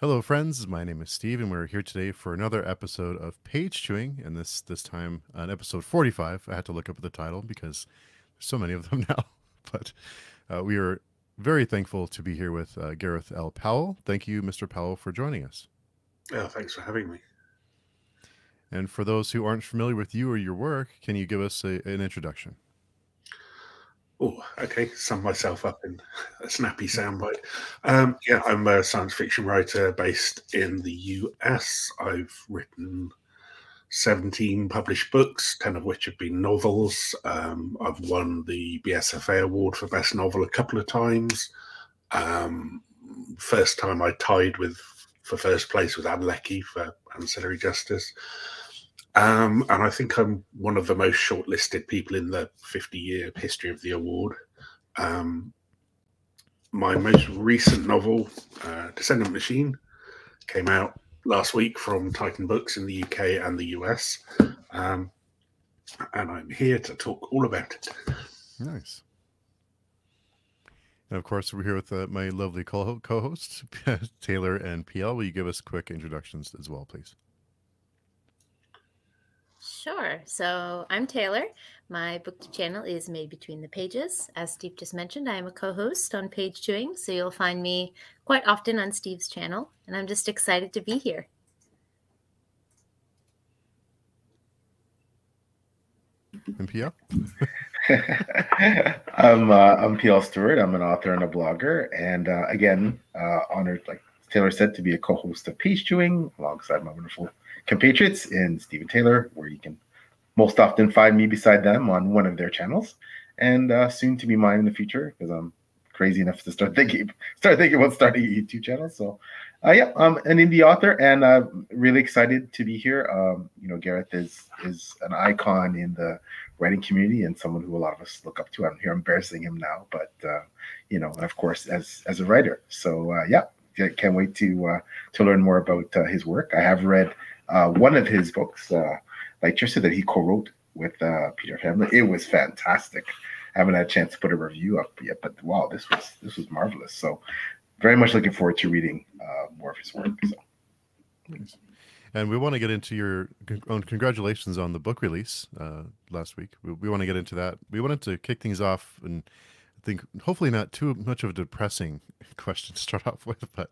Hello, friends. My name is Steve, and we're here today for another episode of Page Chewing. And this this time, on episode forty-five, I had to look up the title because there's so many of them now. But uh, we are very thankful to be here with uh, Gareth L. Powell. Thank you, Mr. Powell, for joining us. Oh, thanks for having me. And for those who aren't familiar with you or your work, can you give us a, an introduction? Oh, okay. Sum myself up in a snappy soundbite. Um, yeah, I'm a science fiction writer based in the US. I've written 17 published books, 10 of which have been novels. Um, I've won the BSFA award for best novel a couple of times. Um, first time I tied with for first place with Ann Leckie for Ancillary Justice. Um, and I think I'm one of the most shortlisted people in the 50 year history of the award. Um, my most recent novel, uh, Descendant Machine, came out last week from Titan Books in the UK and the US. Um, and I'm here to talk all about it. Nice. And of course, we're here with uh, my lovely co hosts, Taylor and PL. Will you give us quick introductions as well, please? Sure. So I'm Taylor. My book channel is Maed Between the Pages. As Steve just mentioned, I am a co host on Page Chewing. So you'll find me quite often on Steve's channel. And I'm just excited to be here. And PL? I'm, uh, I'm PL Stewart. I'm an author and a blogger. And uh, again, uh, honored, like Taylor said, to be a co host of Page Chewing alongside my wonderful compatriots in Stephen Taylor, where you can most often find me beside them on one of their channels, and uh, soon to be mine in the future because I'm crazy enough to start thinking start thinking about starting a YouTube channel. So, uh, yeah, I'm an indie author, and I'm really excited to be here. Um, you know, Gareth is is an icon in the writing community and someone who a lot of us look up to. I'm here embarrassing him now, but uh, you know, and of course as as a writer. So uh, yeah, can't wait to uh, to learn more about uh, his work. I have read uh, one of his books, uh, said that he co-wrote with uh, Peter Hamilton. It was fantastic. I haven't had a chance to put a review up yet, but wow, this was this was marvelous. So very much looking forward to reading uh, more of his work. So. And we want to get into your own congratulations on the book release uh, last week. We, we, want to get into that. We wanted to kick things off and I think hopefully not too much of a depressing question to start off with, but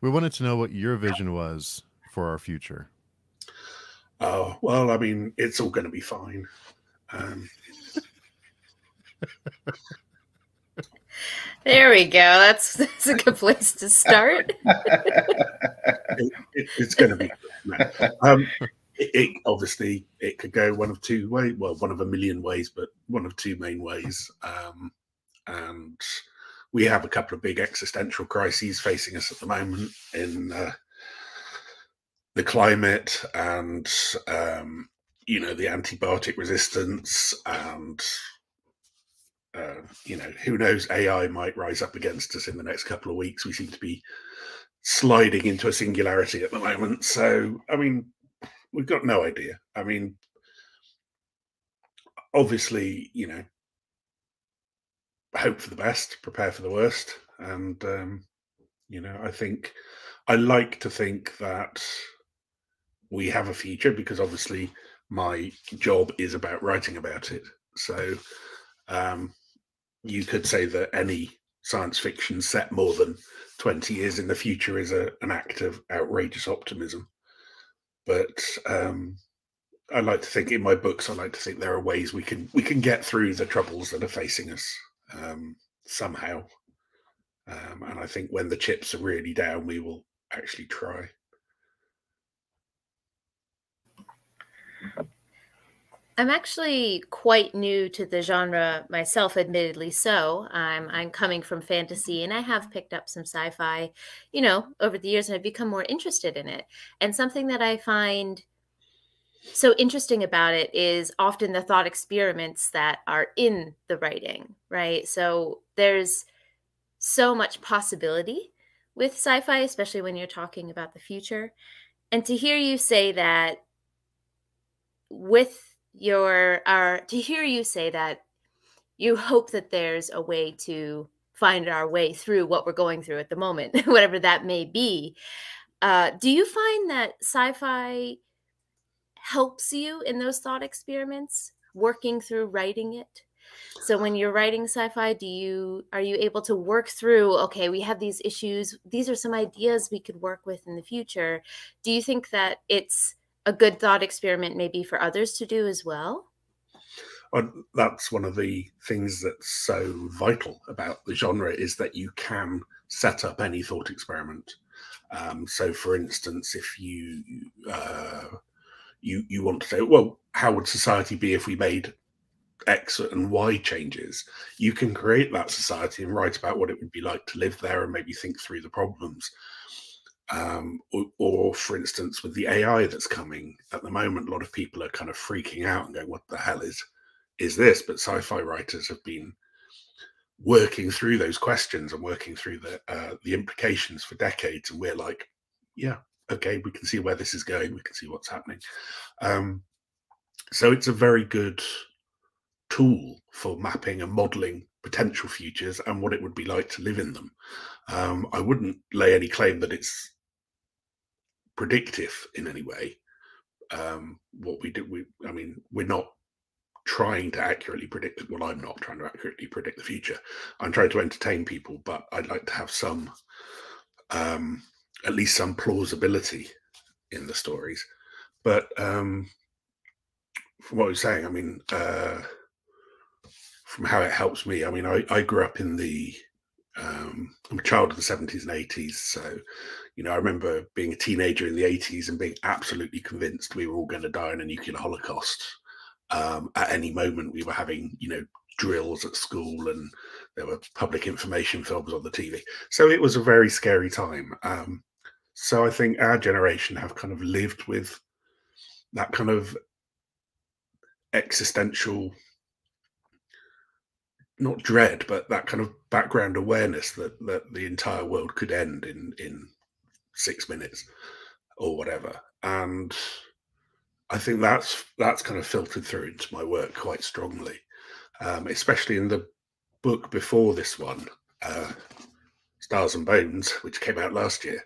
we wanted to know what your vision was for our future. Oh, well, I mean, it's all going to be fine. Um, there we go. That's, that's a good place to start. it, it, it's going to be. Um, it, it, obviously it could go one of two ways. Well, one of a million ways, but one of two main ways. Um, and we have a couple of big existential crises facing us at the moment in uh, the climate and um, you know the antibiotic resistance and uh, you know who knows ai might rise up against us in the next couple of weeks. We seem to be sliding into a singularity at the moment. So i mean we've got no idea. I mean obviously you know hope for the best prepare for the worst. And um you know i think i like to think that we have a future because obviously my job is about writing about it. So um, you could say that any science fiction set more than 20 years in the future is a, an act of outrageous optimism. But um, I like to think in my books, I like to think there are ways we can we can get through the troubles that are facing us um, somehow. Um, and I think when the chips are really down, we will actually try. I'm actually quite new to the genre myself, admittedly so. I'm I'm coming from fantasy and I have picked up some sci-fi, you know, over the years and I've become more interested in it. And something that I find so interesting about it is often the thought experiments that are in the writing, right? So there's so much possibility with sci-fi, especially when you're talking about the future. And to hear you say that with your our to hear you say that you hope that there's a way to find our way through what we're going through at the moment whatever that may be. Uh, do you find that sci-fi helps you in those thought experiments working through writing it? So when you're writing sci-fi do you are you able to work through okay we have these issues these are some ideas we could work with in the future. Do you think that it's a good thought experiment maybe for others to do as well? That's one of the things that's so vital about the genre is that you can set up any thought experiment. Um, so for instance if you uh, you you want to say well how would society be if we made X and Y changes, you can create that society and write about what it would be like to live there and maybe think through the problems. Um, or, or, for instance, with the AI that's coming at the moment, a lot of people are kind of freaking out and going, "What the hell is is this?" But sci-fi writers have been working through those questions and working through the uh, the implications for decades, and we're like, "Yeah, okay, we can see where this is going. We can see what's happening." Um, so it's a very good tool for mapping and modeling potential futures and what it would be like to live in them. Um, I wouldn't lay any claim that it's predictive in any way. Um, what we do, we, I mean, we're not trying to accurately predict. Well, I'm not trying to accurately predict the future. I'm trying to entertain people, but I'd like to have some, um, at least some plausibility in the stories. But um, from what I was saying, I mean, uh, from how it helps me. I mean, I, I grew up in the um, I'm a child of the 70s and 80s. So, you know, I remember being a teenager in the 80s and being absolutely convinced we were all going to die in a nuclear holocaust. Um, at any moment, we were having, you know, drills at school and there were public information films on the TV. So it was a very scary time. Um, so I think our generation have kind of lived with that kind of existential not dread, but that kind of background awareness that that the entire world could end in in six minutes or whatever. And I think that's that's kind of filtered through into my work quite strongly, um, especially in the book before this one, uh, Stars and Bones, which came out last year,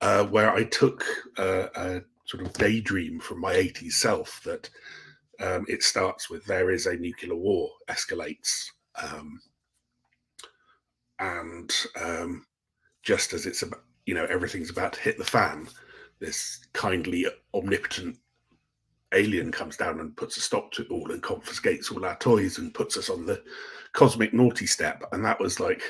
uh, where I took uh, a sort of daydream from my 80s self that um, it starts with there is a nuclear war escalates um, and um, just as it's about, you know, everything's about to hit the fan, this kindly, omnipotent alien comes down and puts a stop to it all and confiscates all our toys and puts us on the cosmic naughty step. And that was like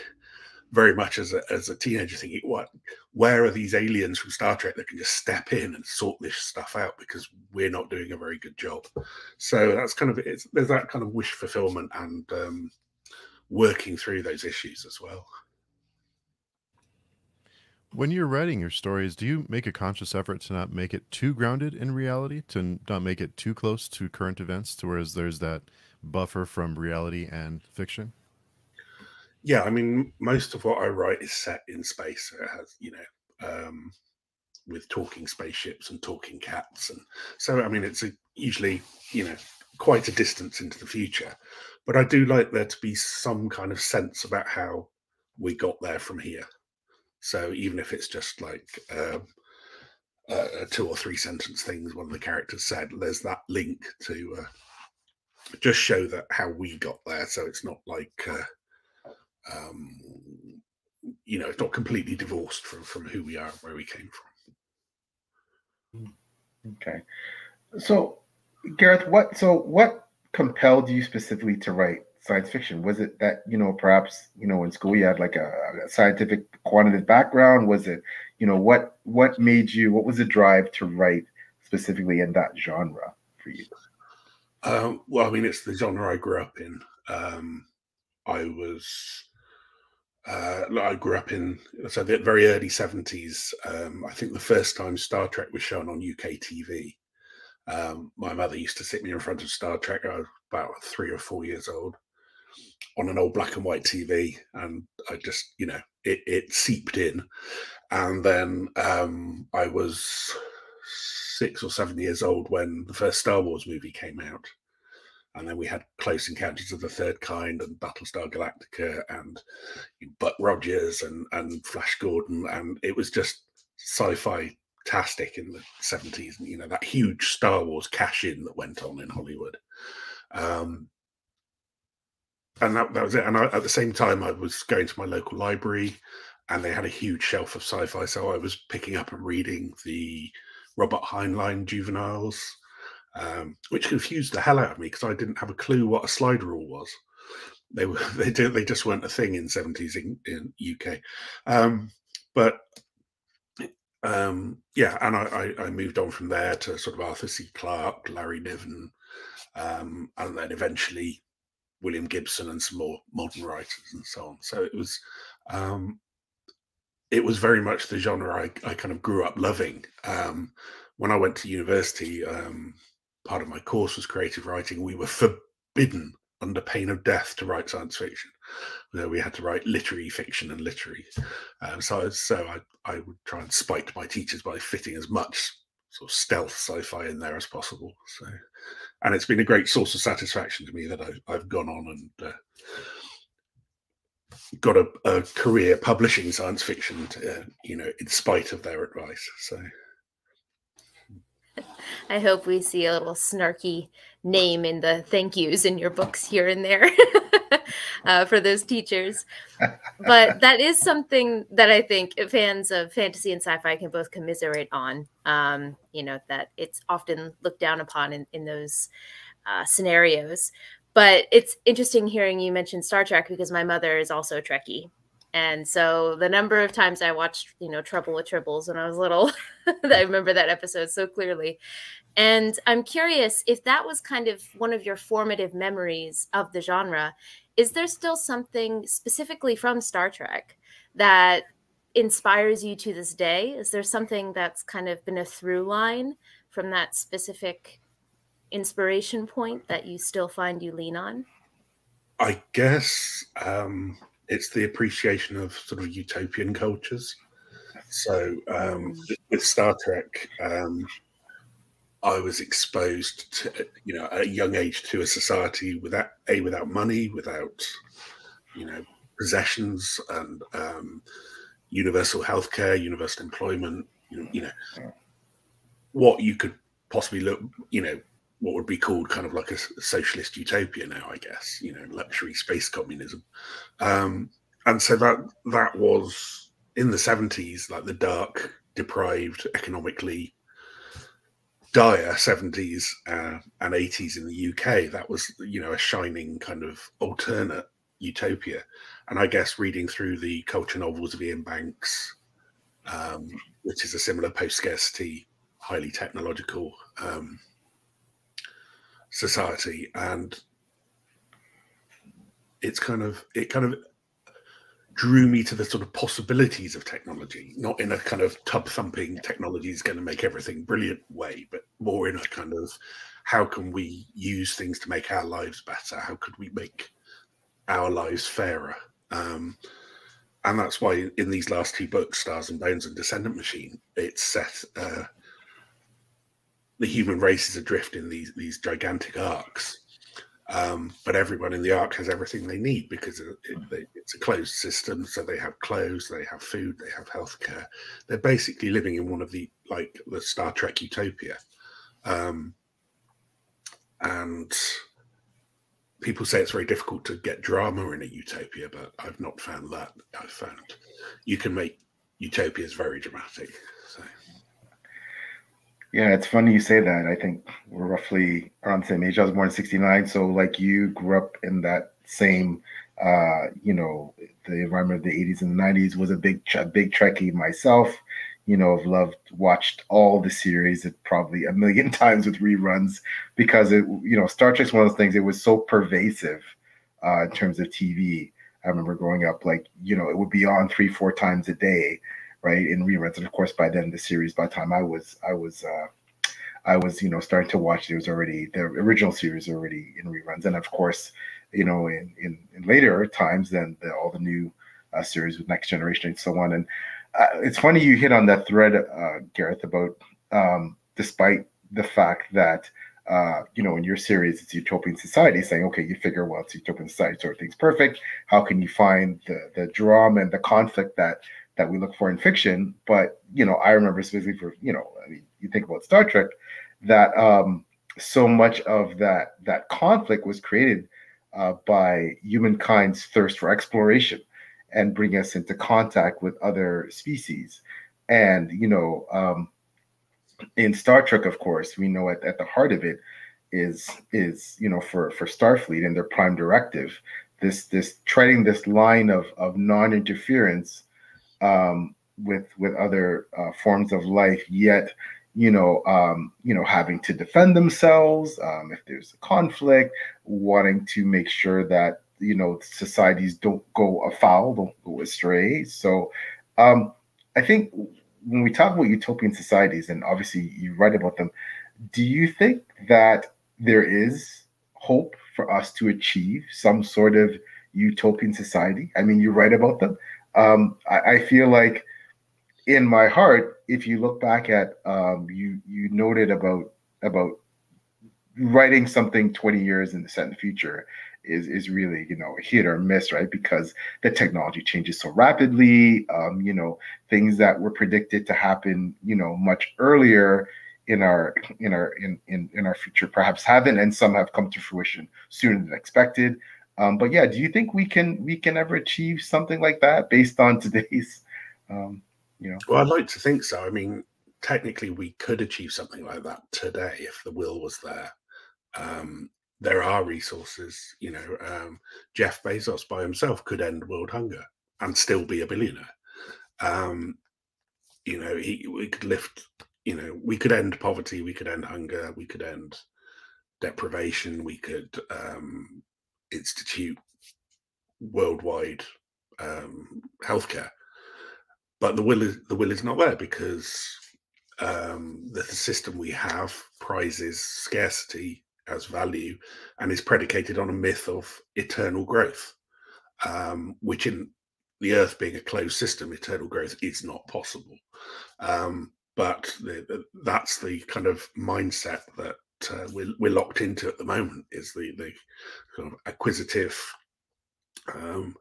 very much as a, as a teenager thinking, what, where are these aliens from Star Trek that can just step in and sort this stuff out because we're not doing a very good job. So that's kind of, it's, there's that kind of wish fulfillment and, um, working through those issues as well. When you're writing your stories, do you make a conscious effort to not make it too grounded in reality, to not make it too close to current events, to whereas there's that buffer from reality and fiction? Yeah, I mean, most of what I write is set in space. So It has, you know, um, with talking spaceships and talking cats, and so I mean, it's a, usually, you know, quite a distance into the future. But I do like there to be some kind of sense about how we got there from here. So even if it's just like um, uh, two or three sentence things one of the characters said, there's that link to uh, just show that how we got there. So it's not like uh, um, you know, it's not completely divorced from from who we are, where we came from. Okay, so Gareth, what so what compelled you specifically to write science fiction? Was it that you know perhaps you know in school you had like a, a scientific quantitative background? Was it you know what what made you? What was the drive to write specifically in that genre for you? Um, well, I mean, it's the genre I grew up in. Um, I was. Uh, I grew up in so the very early seventies. Um, I think the first time Star Trek was shown on UK TV um, my mother used to sit me in front of Star Trek. I was about three or four years old on an old black and white TV, and I just, you know, it, it seeped in. And then um, I was six or seven years old when the first Star Wars movie came out. And then we had Close Encounters of the Third Kind and Battlestar Galactica and Buck Rogers and, and Flash Gordon. And it was just sci-fi tastic in the 70s you know that huge star wars cash in that went on in hollywood. Um, and that, that was it. And I, at the same time i was going to my local library and they had a huge shelf of sci-fi so i was picking up and reading the robert heinlein juveniles um, which confused the hell out of me because i didn't have a clue what a slide rule was. They were they did they just weren't a thing in 70s in, in uk um, but um, yeah, and I, I, I, moved on from there to sort of Arthur C. Clarke, Larry Niven, um, and then eventually William Gibson and some more modern writers and so on. So it was um, it was very much the genre I, I kind of grew up loving. Um, when I went to university, um, part of my course was creative writing. We were forbidden under pain of death to write science fiction. You know, we had to write literary fiction and literary. Um, so, so I, I would try and spite my teachers by fitting as much sort of stealth sci-fi in there as possible. So, and it's been a great source of satisfaction to me that I've, I've gone on and uh, got a, a, career publishing science fiction, to, uh, you know, in spite of their advice. So. I hope we see a little snarky name in the thank yous in your books here and there uh, for those teachers. But that is something that I think fans of fantasy and sci-fi can both commiserate on. Um, you know that it's often looked down upon in, in those uh, scenarios. But it's interesting hearing you mention Star Trek because my mother is also Trekkie. And so the number of times I watched, you know, Trouble with Tribbles when I was little, I remember that episode so clearly. And I'm curious if that was kind of one of your formative memories of the genre. Is there still something specifically from Star Trek that inspires you to this day? Is there something that's kind of been a through line from that specific inspiration point that you still find you lean on? I guess um, it's the appreciation of sort of utopian cultures. So um, mm. with Star Trek, um, I was exposed to, you know, at a young age to a society without a without money, without, you know, possessions and um, universal healthcare, universal employment. You know, you know, what you could possibly look, you know, what would be called kind of like a socialist utopia now, I guess. You know, luxury space communism, um, and so that that was in the seventies, like the dark, deprived, economically dire 70s uh, and 80s in the UK, that was, you know, a shining kind of alternate utopia. And I guess reading through the culture novels of Iain Banks, um, which is a similar post scarcity, highly technological um, society, and it's kind of, it kind of drew me to the sort of possibilities of technology, not in a kind of tub thumping technology is going to make everything brilliant way, but more in a kind of how can we use things to make our lives better? How could we make our lives fairer? Um, and that's why in these last two books, Stars and Bones and Descendant Machine, it's set uh, the human race is adrift in these these gigantic arks um, but everyone in the ark has everything they need because it, it, it's a closed system. So they have clothes, they have food, they have healthcare. They're basically living in one of the like the Star Trek utopia. Um, and people say it's very difficult to get drama in a utopia, but I've not found that. I've found you can make utopias very dramatic. Yeah, it's funny you say that. I think we're roughly around the same age. I was born in '69, so like you grew up in that same, uh, you know, the environment of the '80s and the '90s. Was a big, a big Trekkie myself. You know, I've loved, watched all the series, probably a million times with reruns because it, you know, Star Trek's one of those things. It was so pervasive uh, in terms of TV. I remember growing up, like you know, it would be on three, four times a day right in reruns. And of course by then the series by the time i was i was uh i was you know starting to watch it was already the original series already in reruns. And of course you know in in, in later times then the, all the new uh, series with next generation and so on. And uh, it's funny you hit on that thread uh, gareth about um despite the fact that uh, you know, in your series, it's utopian society, saying, okay, you figure, well, it's utopian society, so everything's perfect. How can you find the the drama and the conflict that that we look for in fiction. But you know, I remember specifically for you know, I mean, you think about Star Trek, that um, so much of that that conflict was created uh, by humankind's thirst for exploration and bring us into contact with other species. And you know, um, in Star Trek, of course, we know at, at the heart of it is is you know for for Starfleet and their prime directive, this this treading this line of of non-interference um, with with other uh, forms of life, yet you know um, you know having to defend themselves um, if there's a conflict, wanting to make sure that you know societies don't go afoul, don't go astray. So um, I think when we talk about utopian societies, and obviously you write about them, do you think that there is hope for us to achieve some sort of utopian society? I mean, you write about them. Um, I, I, feel like in my heart, if you look back at um, you, you noted about about writing something 20 years in the set in the future is is really you know hit or miss right? Because the technology changes so rapidly um, you know things that were predicted to happen you know much earlier in our in our in, in in our future perhaps haven't and some have come to fruition sooner than expected um, but yeah do you think we can we can ever achieve something like that based on today's um, you know well i'd like to think so i mean technically we could achieve something like that today if the will was there um, there are resources. You know, um, Jeff Bezos by himself could end world hunger and still be a billionaire. Um, you know, he, we could lift. You know, we could end poverty. We could end hunger. We could end deprivation. We could um, institute worldwide um, healthcare. But the will is the will is not there because um, the system we have prizes scarcity as value and is predicated on a myth of eternal growth, um, which in the Earth being a closed system, eternal growth is not possible. Um, but the, the, that's the kind of mindset that uh, we're, we're, locked into at the moment is the, the sort of acquisitive um,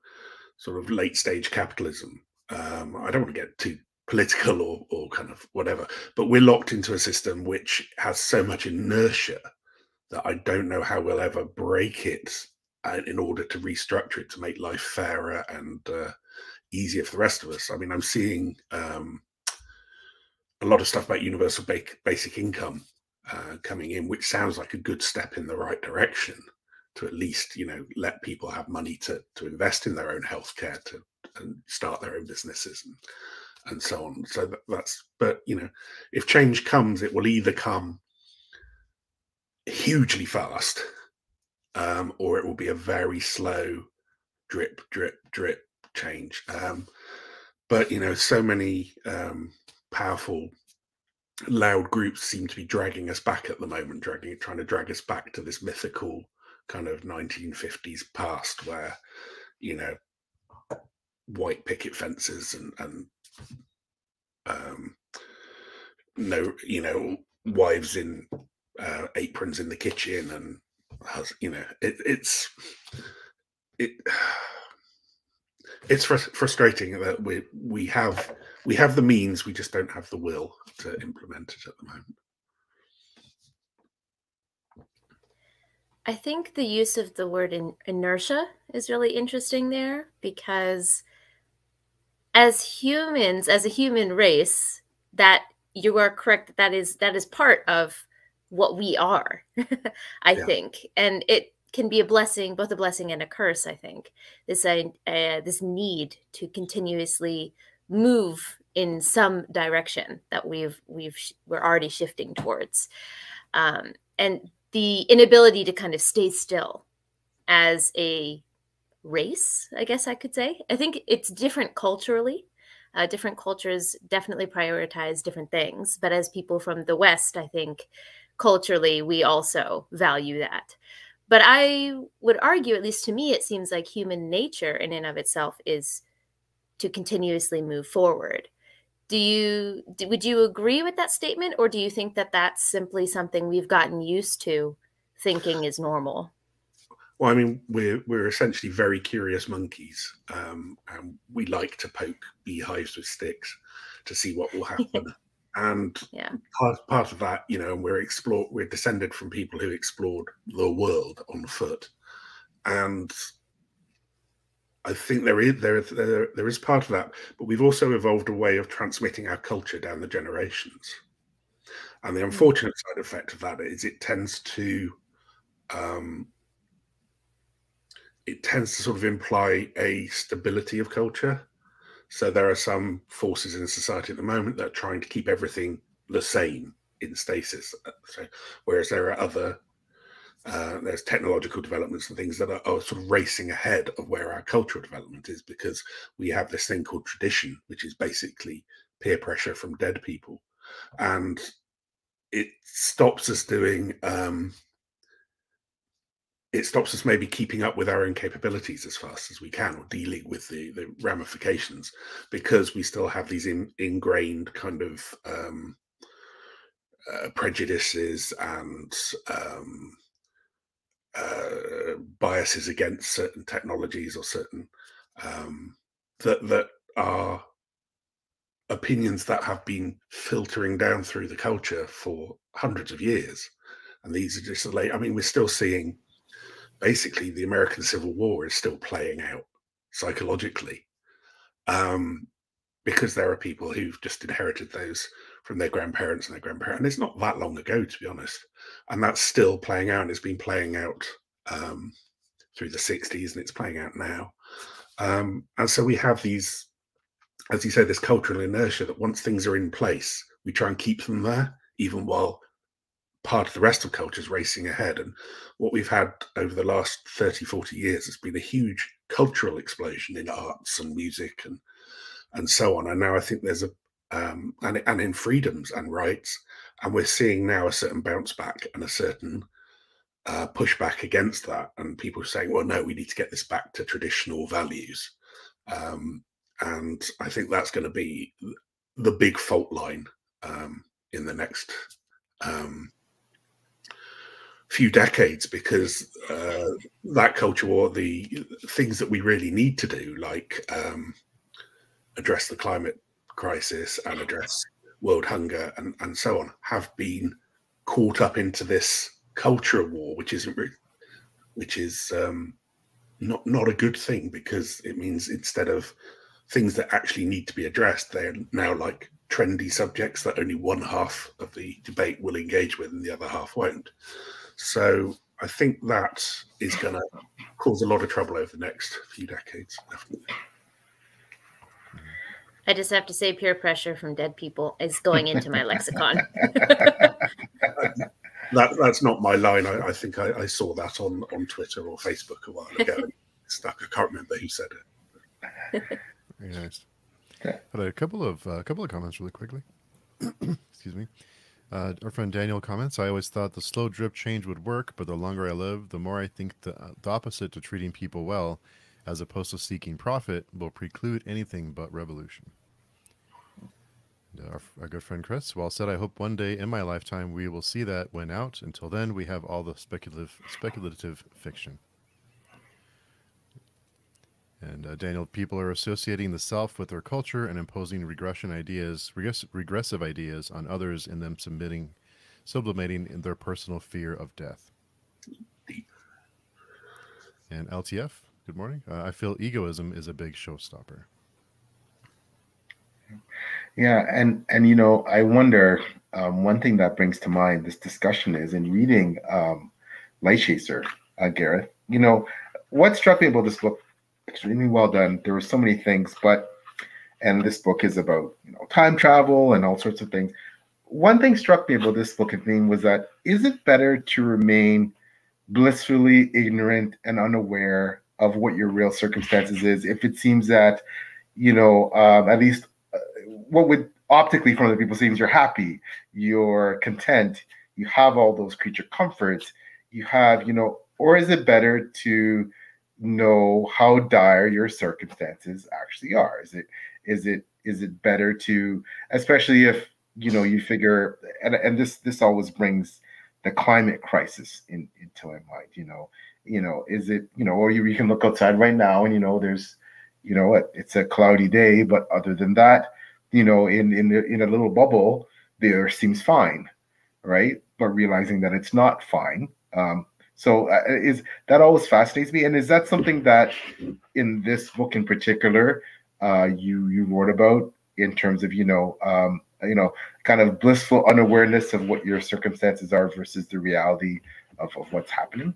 sort of late stage capitalism. Um, I don't want to get too political or, or kind of whatever, but we're locked into a system which has so much inertia that I don't know how we'll ever break it uh, in order to restructure it to make life fairer and uh, easier for the rest of us. I mean, I'm seeing um, a lot of stuff about universal basic income uh, coming in, which sounds like a good step in the right direction to at least, you know, let people have money to to invest in their own healthcare to and start their own businesses and and so on. So that, that's, but you know, if change comes, it will either come hugely fast, um, or it will be a very slow drip, drip, drip change. Um, but you know, so many um, powerful, loud groups seem to be dragging us back at the moment, dragging, trying to drag us back to this mythical kind of 1950s past, where you know, white picket fences and and um, no, you know, wives in uh, aprons in the kitchen and you know it, it's it it's fr- frustrating that we we have we have the means we just don't have the will to implement it at the moment i think the use of the word in, inertia is really interesting there because as humans as a human race that you are correct that is that is part of what we are i yeah. think and it can be a blessing both a blessing and a curse i think. This uh, uh, this need to continuously move in some direction that we've we've we're already shifting towards. Um, and the inability to kind of stay still as a race i guess i could say. I think it's different culturally. Uh, different cultures definitely prioritize different things but as people from the west i think culturally we also value that but i would argue at least to me it seems like human nature in and of itself is to continuously move forward. Do you would you agree with that statement or do you think that that's simply something we've gotten used to thinking is normal? Well, I mean, we're we're essentially very curious monkeys, um, and we like to poke beehives with sticks to see what will happen. And Yeah. part part of that, you know, we're explore we're descended from people who explored the world on foot, and I think there is there there there is part of that, but we've also evolved a way of transmitting our culture down the generations. And the unfortunate side effect of that is it tends to um, it tends to sort of imply a stability of culture. So there are some forces in society at the moment that are trying to keep everything the same in stasis. So, whereas there are other uh, there's technological developments and things that are, are sort of racing ahead of where our cultural development is because we have this thing called tradition, which is basically peer pressure from dead people, and it stops us doing. Um, it stops us maybe keeping up with our own capabilities as fast as we can or dealing with the, the ramifications because we still have these in, ingrained kind of um, uh, prejudices and um, uh, biases against certain technologies or certain um, that that are opinions that have been filtering down through the culture for hundreds of years. And these are just late i mean we're still seeing basically the American Civil War is still playing out psychologically um, because there are people who've just inherited those from their grandparents and their grandparents. And it's not that long ago, to be honest. And that's still playing out. It's been playing out um, through the 60s and it's playing out now. Um, and so we have these, as you say, this cultural inertia that once things are in place, we try and keep them there, even while part of the rest of culture is racing ahead. And what we've had over the last 30, 40 years has been a huge cultural explosion in arts and music and and so on. And now I think there's a um, and and in freedoms and rights, and we're seeing now a certain bounce back and a certain uh, pushback against that, and people saying, "Well, no, we need to get this back to traditional values," um, and I think that's going to be the big fault line um, in the next um, few decades because uh, that culture war, the things that we really need to do, like um, address the climate crisis and address world hunger and, and so on, have been caught up into this culture war, which isn't re- which is um, not not a good thing because it means instead of things that actually need to be addressed, they're now like trendy subjects that only one half of the debate will engage with and the other half won't. So I think that is going to cause a lot of trouble over the next few decades. Definitely. I just have to say, peer pressure from dead people is going into my lexicon. That that's not my line. I, I think I, I saw that on on Twitter or Facebook a while ago. Stuck. I can't remember who said it. Very nice. Okay. Had a couple of a couple of comments really quickly. Excuse me. Uh, our friend Daniel comments. I always thought the slow drip change would work, but the longer I live, the more I think the, uh, the opposite to treating people well, as opposed to seeking profit, will preclude anything but revolution. Uh, our, our good friend Chris, well said. I hope one day in my lifetime we will see that win out. Until then, we have all the speculative speculative fiction. And uh, Daniel, people are associating the self with their culture and imposing regression ideas, regress- regressive ideas on others, and them submitting, sublimating in their personal fear of death. And LTF, good morning. Uh, I feel egoism is a big showstopper. Yeah, and and you know, I wonder. Um, one thing that brings to mind this discussion is in reading um, Light Chaser, uh, Gareth. You know, what struck me about this book, extremely well done. There were so many things, but and this book is about you know time travel and all sorts of things. One thing struck me about this book and theme was that is it better to remain blissfully ignorant and unaware of what your real circumstances is if it seems that you know um, at least uh, what would optically from other people seems you're happy you're content you have all those creature comforts you have you know or is it better to know how dire your circumstances actually are is it is it is it better to especially if you know you figure and, and this this always brings the climate crisis in, into my mind. You know, you know, is it you know, or you, you can look outside right now and you know, there's, you know, it's a cloudy day, but other than that, you know, in in in a little bubble, there seems fine, right? But realizing that it's not fine. Um, so uh, is that always fascinates me, and is that something that in this book in particular uh, you you wrote about in terms of you know um, you know kind of blissful unawareness of what your circumstances are versus the reality of, of what's happening?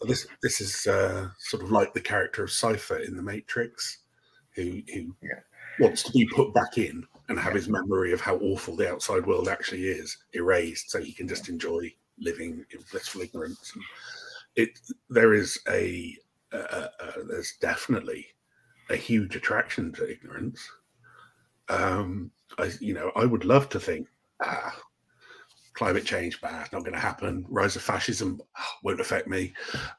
Well, this this is uh, sort of like the character of Cypher in the Matrix, who who yeah. wants to be put back in and have his memory of how awful the outside world actually is erased, so he can just enjoy living in blissful ignorance. And it there is a uh, uh, there's definitely a huge attraction to ignorance. Um, I, you know, I would love to think, ah, climate change, bad, not going to happen. Rise of fascism ah, won't affect me,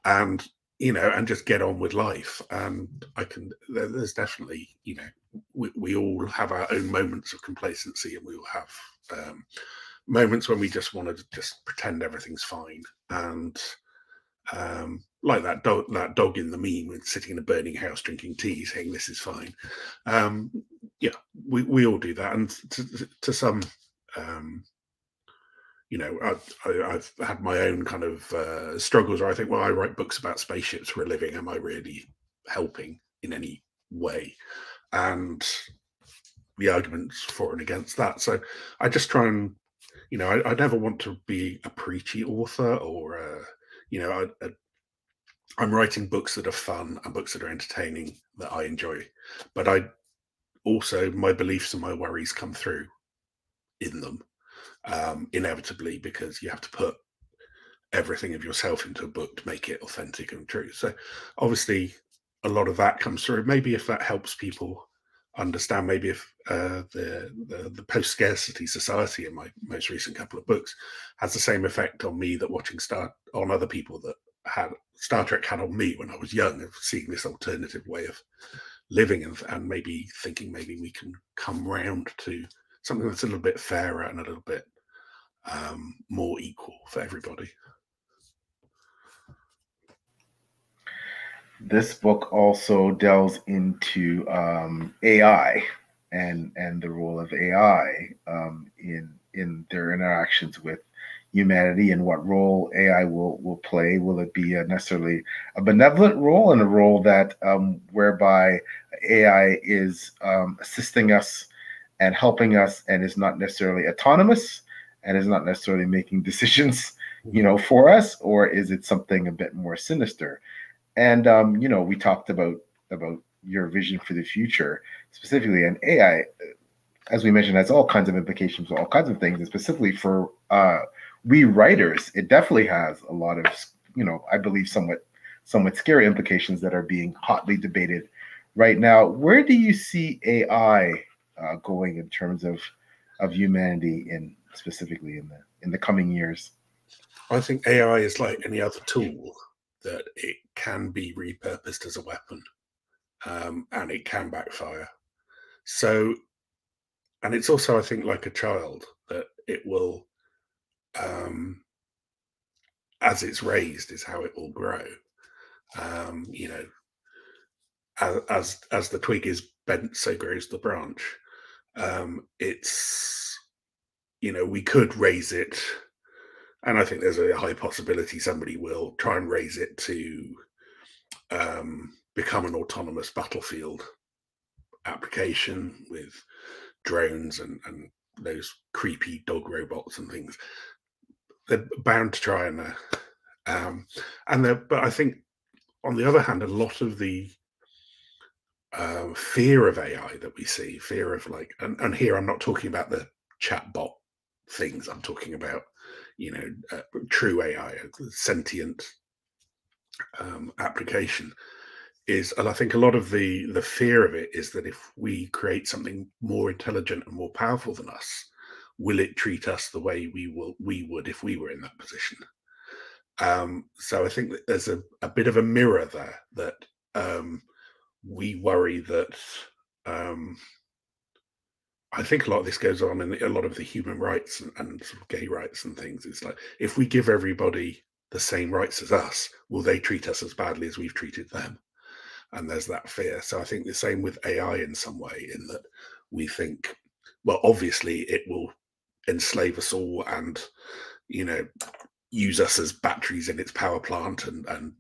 and you know, and just get on with life. And I can. There's definitely, you know, we, we all have our own moments of complacency, and we will have um, moments when we just want to just pretend everything's fine and um, like that dog that dog in the meme with sitting in a burning house drinking tea saying this is fine. Um, yeah we, we all do that and to, to some um, you know I, have had my own kind of uh, struggles where i think well i write books about spaceships for a living. Am i really helping in any way? And the arguments for and against that. So i just try and you know, I, I, never want to be a preachy author or, uh, you know, I, I, am writing books that are fun and books that are entertaining that I enjoy. But I also, my beliefs and my worries come through in them um, inevitably because you have to put everything of yourself into a book to make it authentic and true. So obviously, a lot of that comes through. Maybe if that helps people understand maybe if uh, the, the, the post scarcity society in my most recent couple of books has the same effect on me that watching Star on other people that had Star Trek had on me when I was young of seeing this alternative way of living and, and maybe thinking maybe we can come round to something that's a little bit fairer and a little bit um, more equal for everybody. This book also delves into um, AI and and the role of AI um, in in their interactions with humanity and what role AI will will play. Will it be a necessarily a benevolent role and a role that um, whereby AI is um, assisting us and helping us and is not necessarily autonomous and is not necessarily making decisions, you know, for us, or is it something a bit more sinister? And um, you know, we talked about about your vision for the future specifically, and AI, as we mentioned, has all kinds of implications for all kinds of things, and specifically for uh, we writers, it definitely has a lot of you know, I believe somewhat somewhat scary implications that are being hotly debated right now. Where do you see AI uh, going in terms of of humanity in specifically in the in the coming years? I think AI is like any other tool that it can be repurposed as a weapon um, and it can backfire. So, and it's also, I think, like a child that it will, um, as it's raised, is how it will grow. Um, you know, as, as as the twig is bent, so grows the branch. Um, it's, you know, we could raise it and I think there's a high possibility somebody will try and raise it to um, become an autonomous battlefield application with drones and, and those creepy dog robots and things. They're bound to try and, uh, um, and but I think on the other hand, a lot of the uh, fear of AI that we see, fear of like, and, and here I'm not talking about the chatbot things. I'm talking about you know, uh, true AI, a sentient um, application is, and I think a lot of the the fear of it is that if we create something more intelligent and more powerful than us, will it treat us the way we will we would if we were in that position? Um, so I think that there's a, a bit of a mirror there that um, we worry that um, I think a lot of this goes on in a lot of the human rights and, and sort of gay rights and things. It's like if we give everybody the same rights as us, will they treat us as badly as we've treated them? And there's that fear. So I think the same with AI in some way, in that we think, well, obviously it will enslave us all and, you know, use us as batteries in its power plant and, and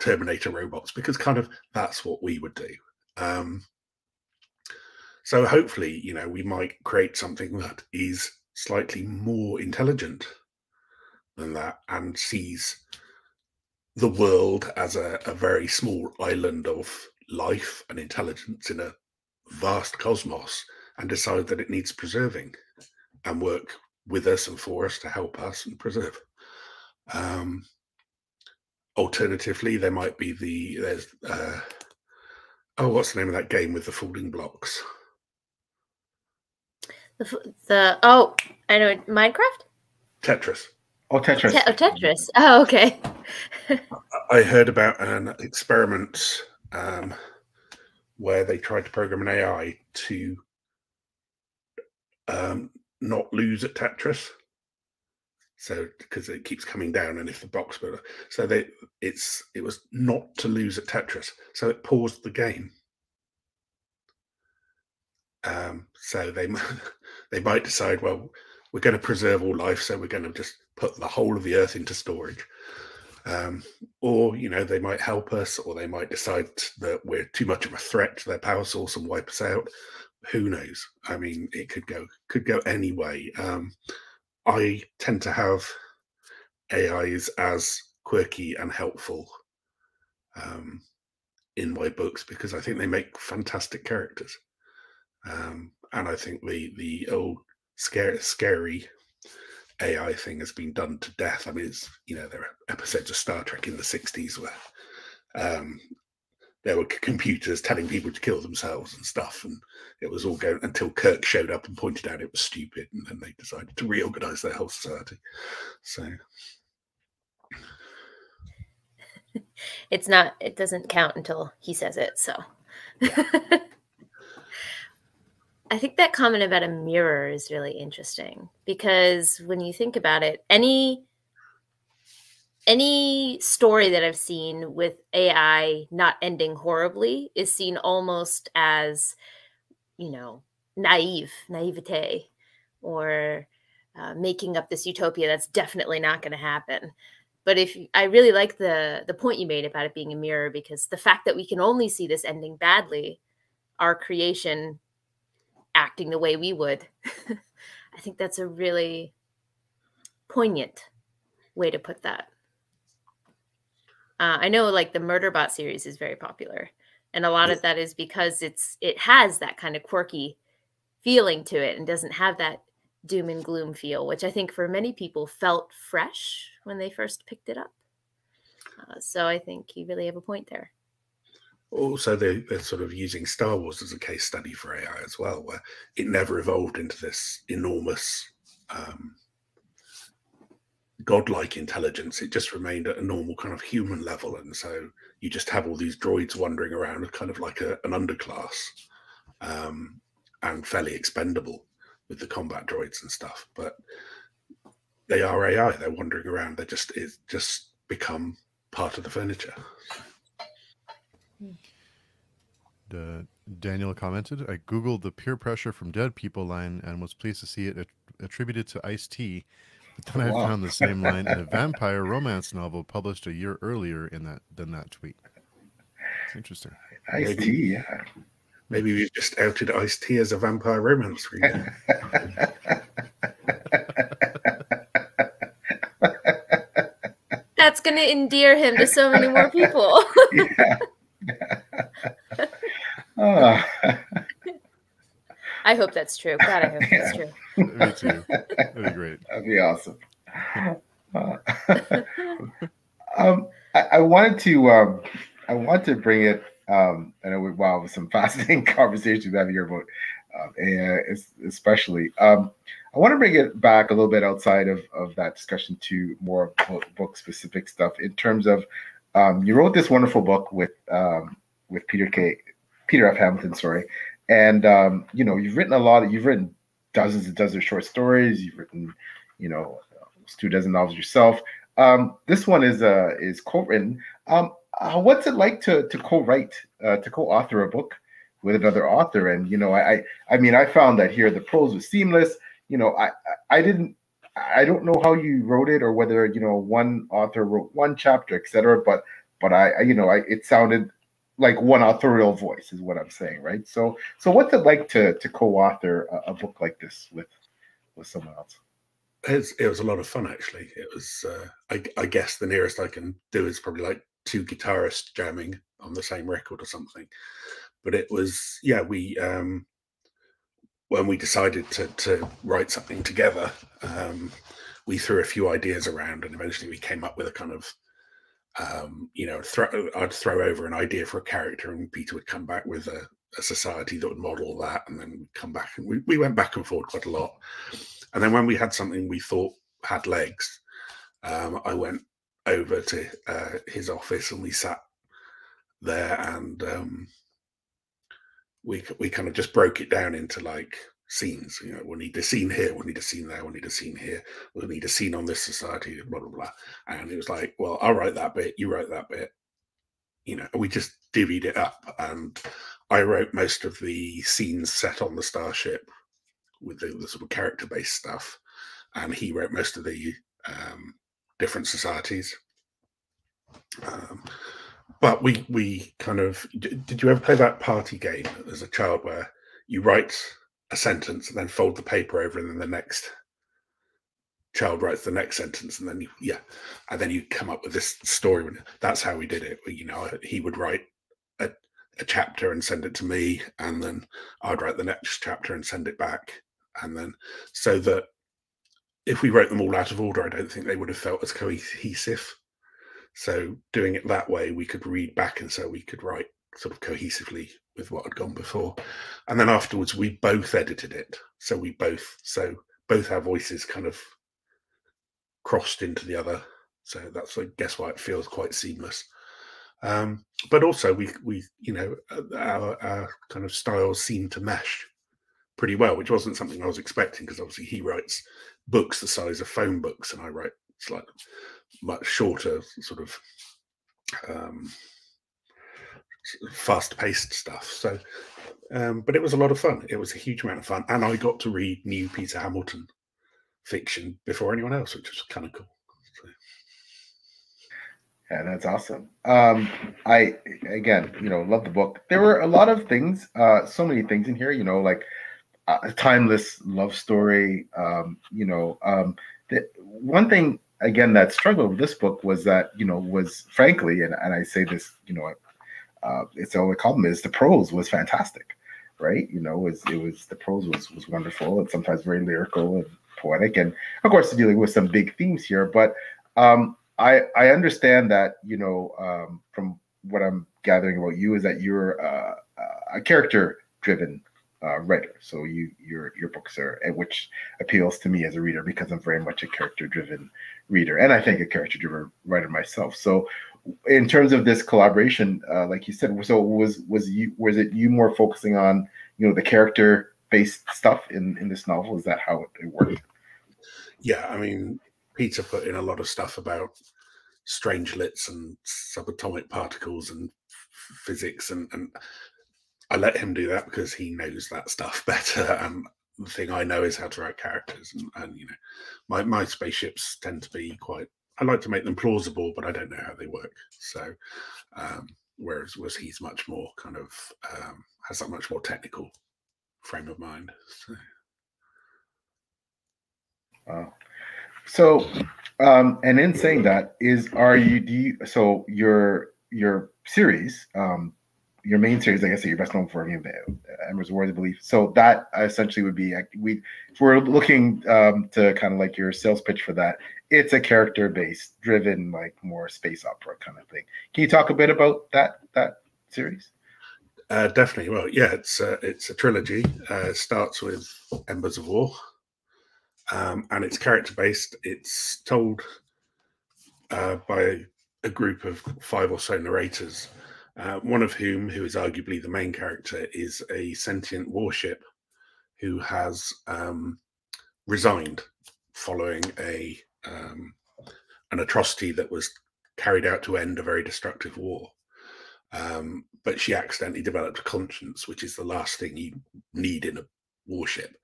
Terminator robots, because kind of that's what we would do. Um, so hopefully, you know, we might create something that is slightly more intelligent than that and sees the world as a, a very small island of life and intelligence in a vast cosmos and decide that it needs preserving and work with us and for us to help us and preserve. Um, alternatively, there might be the there's uh, oh, what's the name of that game with the folding blocks? The, the oh, I know Minecraft. Tetris. Oh, Tetris. Te- oh, Tetris. Oh, okay. I heard about an experiment um, where they tried to program an AI to um, not lose at Tetris. So because it keeps coming down, and if the box, so they it's it was not to lose at Tetris, so it paused the game. Um, so they they might decide, well, we're going to preserve all life, so we're going to just put the whole of the Earth into storage. Um, or you know they might help us, or they might decide that we're too much of a threat to their power source and wipe us out. Who knows? I mean, it could go could go any way. Um, I tend to have AIs as quirky and helpful um, in my books because I think they make fantastic characters. Um, and I think the the old scary scary AI thing has been done to death. I mean, it's you know there are episodes of Star Trek in the '60s where um, there were computers telling people to kill themselves and stuff, and it was all going until Kirk showed up and pointed out it was stupid, and then they decided to reorganize their whole society. So it's not. It doesn't count until he says it. So. I think that comment about a mirror is really interesting because when you think about it, any any story that I've seen with AI not ending horribly is seen almost as, you know, naive, naivete, or uh, making up this utopia that's definitely not going to happen. But if I really like the the point you made about it being a mirror, because the fact that we can only see this ending badly, our creation acting the way we would. I think that's a really poignant way to put that. Uh, I know like the Murderbot series is very popular, and a lot of that is because it's it has that kind of quirky feeling to it and doesn't have that doom and gloom feel, which I think for many people felt fresh when they first picked it up. Uh, so I think you really have a point there also they, are sort of using Star Wars as a case study for AI as well, where it never evolved into this enormous um, godlike intelligence. It just remained at a normal kind of human level, and so you just have all these droids wandering around, kind of like a, an underclass, um, and fairly expendable with the combat droids and stuff. But they are AI; they're wandering around. They just it's just become part of the furniture. Uh, Daniel commented, I Googled the peer pressure from dead people line and was pleased to see it attributed to Ice T. But then oh, I found the same line in a vampire romance novel published a year earlier in that than that tweet. It's interesting. Ice T, yeah. Maybe we've just outed Ice T as a vampire romance reader. That's going to endear him to so many more people. yeah. Oh. I hope that's true. God, I hope that's true. Me too. That'd be great. That'd be awesome. Uh, um, I, I, wanted to um, I want to bring it. Um, and it would, wow, some fascinating conversations we have here about um, AI, especially. Um, I want to bring it back a little bit outside of, of that discussion to more book specific stuff in terms of um, you wrote this wonderful book with um, with Peter K. Peter F. Hamilton, sorry, and um, you know you've written a lot. Of, you've written dozens and dozens of short stories. You've written, you know, two dozen novels yourself. Um, this one is uh, is co-written. Um, uh, what's it like to to co-write uh, to co-author a book with another author? And you know, I I mean, I found that here the prose was seamless. You know, I I didn't I don't know how you wrote it or whether you know one author wrote one chapter, etc. But but I, I you know I it sounded like one authorial voice is what I'm saying, right? So so what's it like to to co-author a, a book like this with with someone else? It's, it was a lot of fun actually. It was uh, I, I guess the nearest I can do is probably like two guitarists jamming on the same record or something. But it was yeah we um when we decided to to write something together um we threw a few ideas around and eventually we came up with a kind of um, you know, throw, I'd throw over an idea for a character, and Peter would come back with a, a society that would model that, and then we'd come back, and we, we went back and forth quite a lot. And then when we had something we thought had legs, um, I went over to uh, his office, and we sat there, and um, we we kind of just broke it down into like scenes. You know, we'll need a scene here, we'll need a scene there, we'll need a scene here, we'll need a scene on this society, blah blah blah. And it was like, well, I'll write that bit, you write that bit. You know, we just divvied it up, and I wrote most of the scenes set on the starship with the, the sort of character-based stuff, and he wrote most of the um, different societies. Um, but we we kind of did you ever play that party game as a child where you write a sentence and then fold the paper over and then the next child writes the next sentence and then you, yeah and then you come up with this story that's how we did it. You know he would write a, a chapter and send it to me and then i'd write the next chapter and send it back and then so that if we wrote them all out of order i don't think they would have felt as cohesive. So doing it that way we could read back and so we could write sort of cohesively with what had gone before. And then afterwards, we both edited it. So we both, so both our voices kind of crossed into the other. So that's, I guess, why it feels quite seamless. Um, but also, we, we, you know, our, our kind of styles seem to mesh pretty well, which wasn't something I was expecting because obviously he writes books the size of phone books, and I write slightly much shorter, sort of um, fast paced stuff. So, um, but it was a lot of fun. It was a huge amount of fun. And I got to read new Peter Hamilton fiction before anyone else, which was kind of cool. So. Yeah, that's awesome. Um, I again, you know, love the book. There were a lot of things, uh, so many things in here. You know, like a timeless love story. Um, you know, um, the, one thing again that struggled with this book was that you know was frankly, and, and I say this, you know, uh, it's the only problem is the prose was fantastic, right? You know, it was, it was the prose was was wonderful and sometimes very lyrical and poetic, and of course dealing with some big themes here. But um, I I understand that you know um, from what I'm gathering about you is that you're uh, a character driven uh, writer. So you your your books are which appeals to me as a reader because I'm very much a character driven reader, and I think a character driven writer myself. So in terms of this collaboration, uh, like you said, so was was you was it you more focusing on you know the character based stuff in in this novel? Is that how it, it worked? Yeah, I mean, Peter put in a lot of stuff about strangelets and subatomic particles and physics and and I let him do that because he knows that stuff better. And the thing I know is how to write characters, and, and you know, my my spaceships tend to be quite. I like to make them plausible, but I don't know how they work. So, um, whereas was he's much more kind of um, has that much more technical frame of mind. So. Wow. So, um, and in saying that, is are you do you so your your series um your main series, I guess, you're best known for, you know, Embers of Worthy Belief. So that essentially would be we if we're looking um, to kind of like your sales pitch for that. It's a character based, driven, like more space opera kind of thing. Can you talk a bit about that that series? Uh, definitely. Well, yeah, it's uh, it's a trilogy. Uh, starts with Embers of War, um, and it's character based. It's told uh, by a group of five or so narrators Uh, one of whom, who is arguably the main character, is a sentient warship who has um, resigned following a um, an atrocity that was carried out to end a very destructive war. Um, but she accidentally developed a conscience, which is the last thing you need in a warship.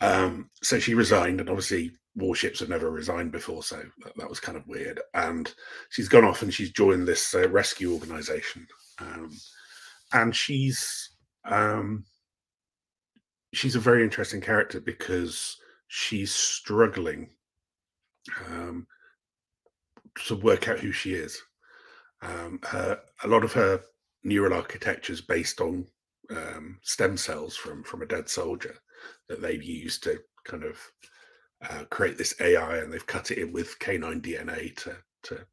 Um, so she resigned, and obviously warships have never resigned before, so that, that, was kind of weird. And she's gone off and she's joined this uh, rescue organization, um, and she's um, she's a very interesting character because she's struggling um, to work out who she is. Um, her, a lot of her neural architecture is based on um, stem cells from from a dead soldier that they've used to kind of uh, create this AI, and they've cut it in with canine DNA to to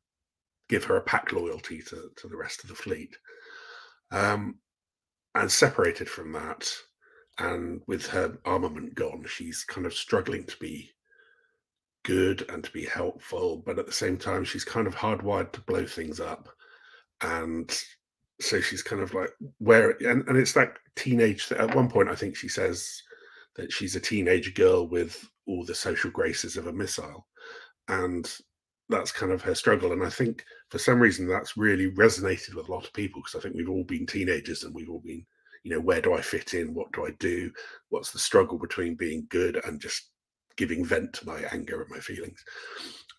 give her a pack loyalty to to the rest of the fleet. Um, and separated from that, and with her armament gone, she's kind of struggling to be good and to be helpful, but at the same time, she's kind of hardwired to blow things up. And so she's kind of like where and, and it's that teenage at one point i think she says that she's a teenage girl with all the social graces of a missile. And that's kind of her struggle. And i think for some reason that's really resonated with a lot of people because i think we've all been teenagers and we've all been you know where do i fit in? What do i do? What's the struggle between being good and just giving vent to my anger and my feelings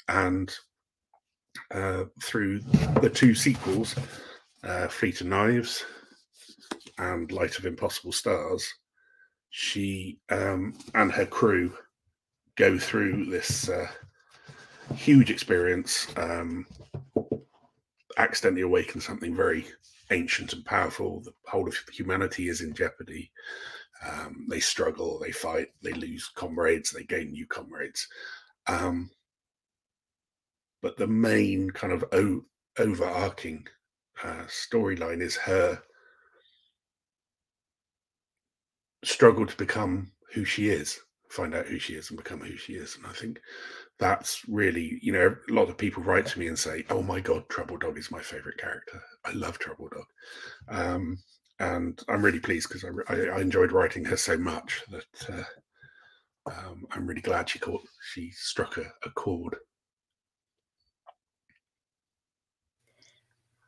and uh, through the two sequels uh, Fleet of Knives and Light of Impossible Stars, she um, and her crew go through this uh, huge experience, um, accidentally awaken something very ancient and powerful. The whole of humanity is in jeopardy. Um, they struggle, they fight, they lose comrades, they gain new comrades. Um, but the main kind of o- overarching uh, storyline is her struggle to become who she is, find out who she is and become who she is. And I think that's really, you know, a lot of people write to me and say, "Oh my God, Trouble Dog is my favorite character. I love Trouble Dog," um, and I'm really pleased because I, I, I, enjoyed writing her so much that uh, um, I'm really glad she caught she struck a, a chord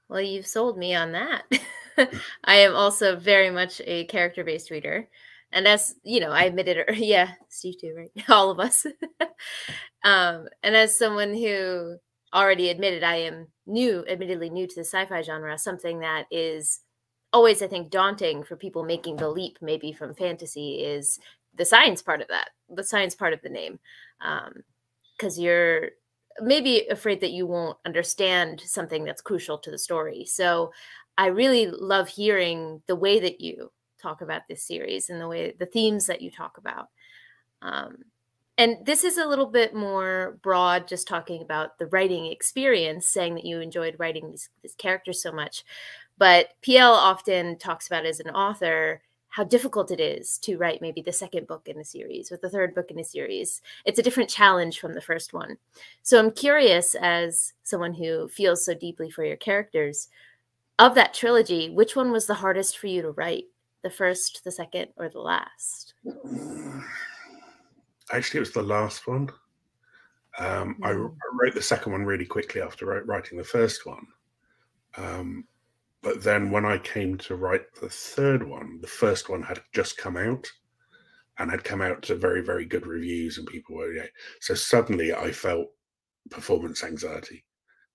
Well, you've sold me on that. I am also very much a character based reader. And as you know, I admitted, yeah, Steve too, right? All of us. um, and as someone who already admitted I am new, admittedly new to the sci fi genre, something that is always, I think, daunting for people making the leap maybe from fantasy is the science part of that, the science part of the name. Because um, you're maybe afraid that you won't understand something that's crucial to the story. So I really love hearing the way that you talk about this series and the way the themes that you talk about. Um, and this is a little bit more broad, just talking about the writing experience, saying that you enjoyed writing these, these characters so much. But PL often talks about as an author how difficult it is to write maybe the second book in a series or the third book in a series. It's a different challenge from the first one. So I'm curious, as someone who feels so deeply for your characters, of that trilogy, which one was the hardest for you to write? The first, the second, or the last? Actually, it was the last one. Um, mm. I, hmm. I, wrote the second one really quickly after writing the first one. Um, but then when I came to write the third one, the first one had just come out and had come out to very, very good reviews, and people were, yeah. So suddenly I felt performance anxiety.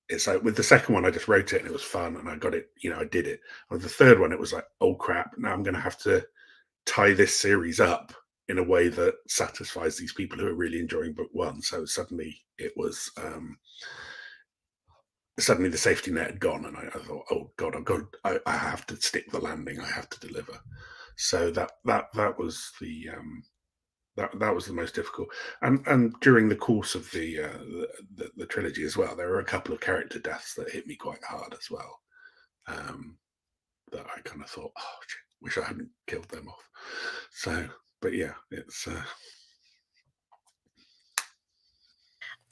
It's like with the second one, I just wrote it and it was fun and I got it, you know, I did it. With the third one, it was like, oh crap, now I'm going to have to tie this series up in a way that satisfies these people who are really enjoying book one. So suddenly it was, um, suddenly the safety net had gone, and I, I thought, oh god, I'm going. I, I, have to stick the landing. I have to deliver. So that that that was the um, that that was the most difficult. And and during the course of the, uh, the, the, the trilogy as well, there were a couple of character deaths that hit me quite hard as well. Um, that I kind of thought, oh, wish I hadn't killed them off. So, but yeah, it's. Uh,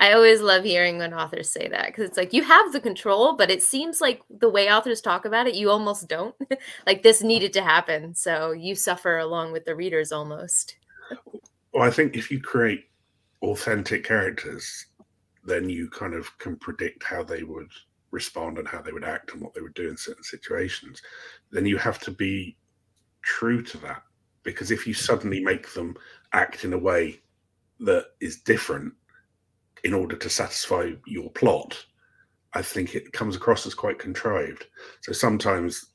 I always love hearing when authors say that because it's like you have the control, but it seems like the way authors talk about it, you almost don't. like this needed to happen, so you suffer along with the readers almost. Well, I think if you create authentic characters, then you kind of can predict how they would respond and how they would act and what they would do in certain situations. Then you have to be true to that because if you suddenly make them act in a way that is different in order to satisfy your plot, I think it comes across as quite contrived. So sometimes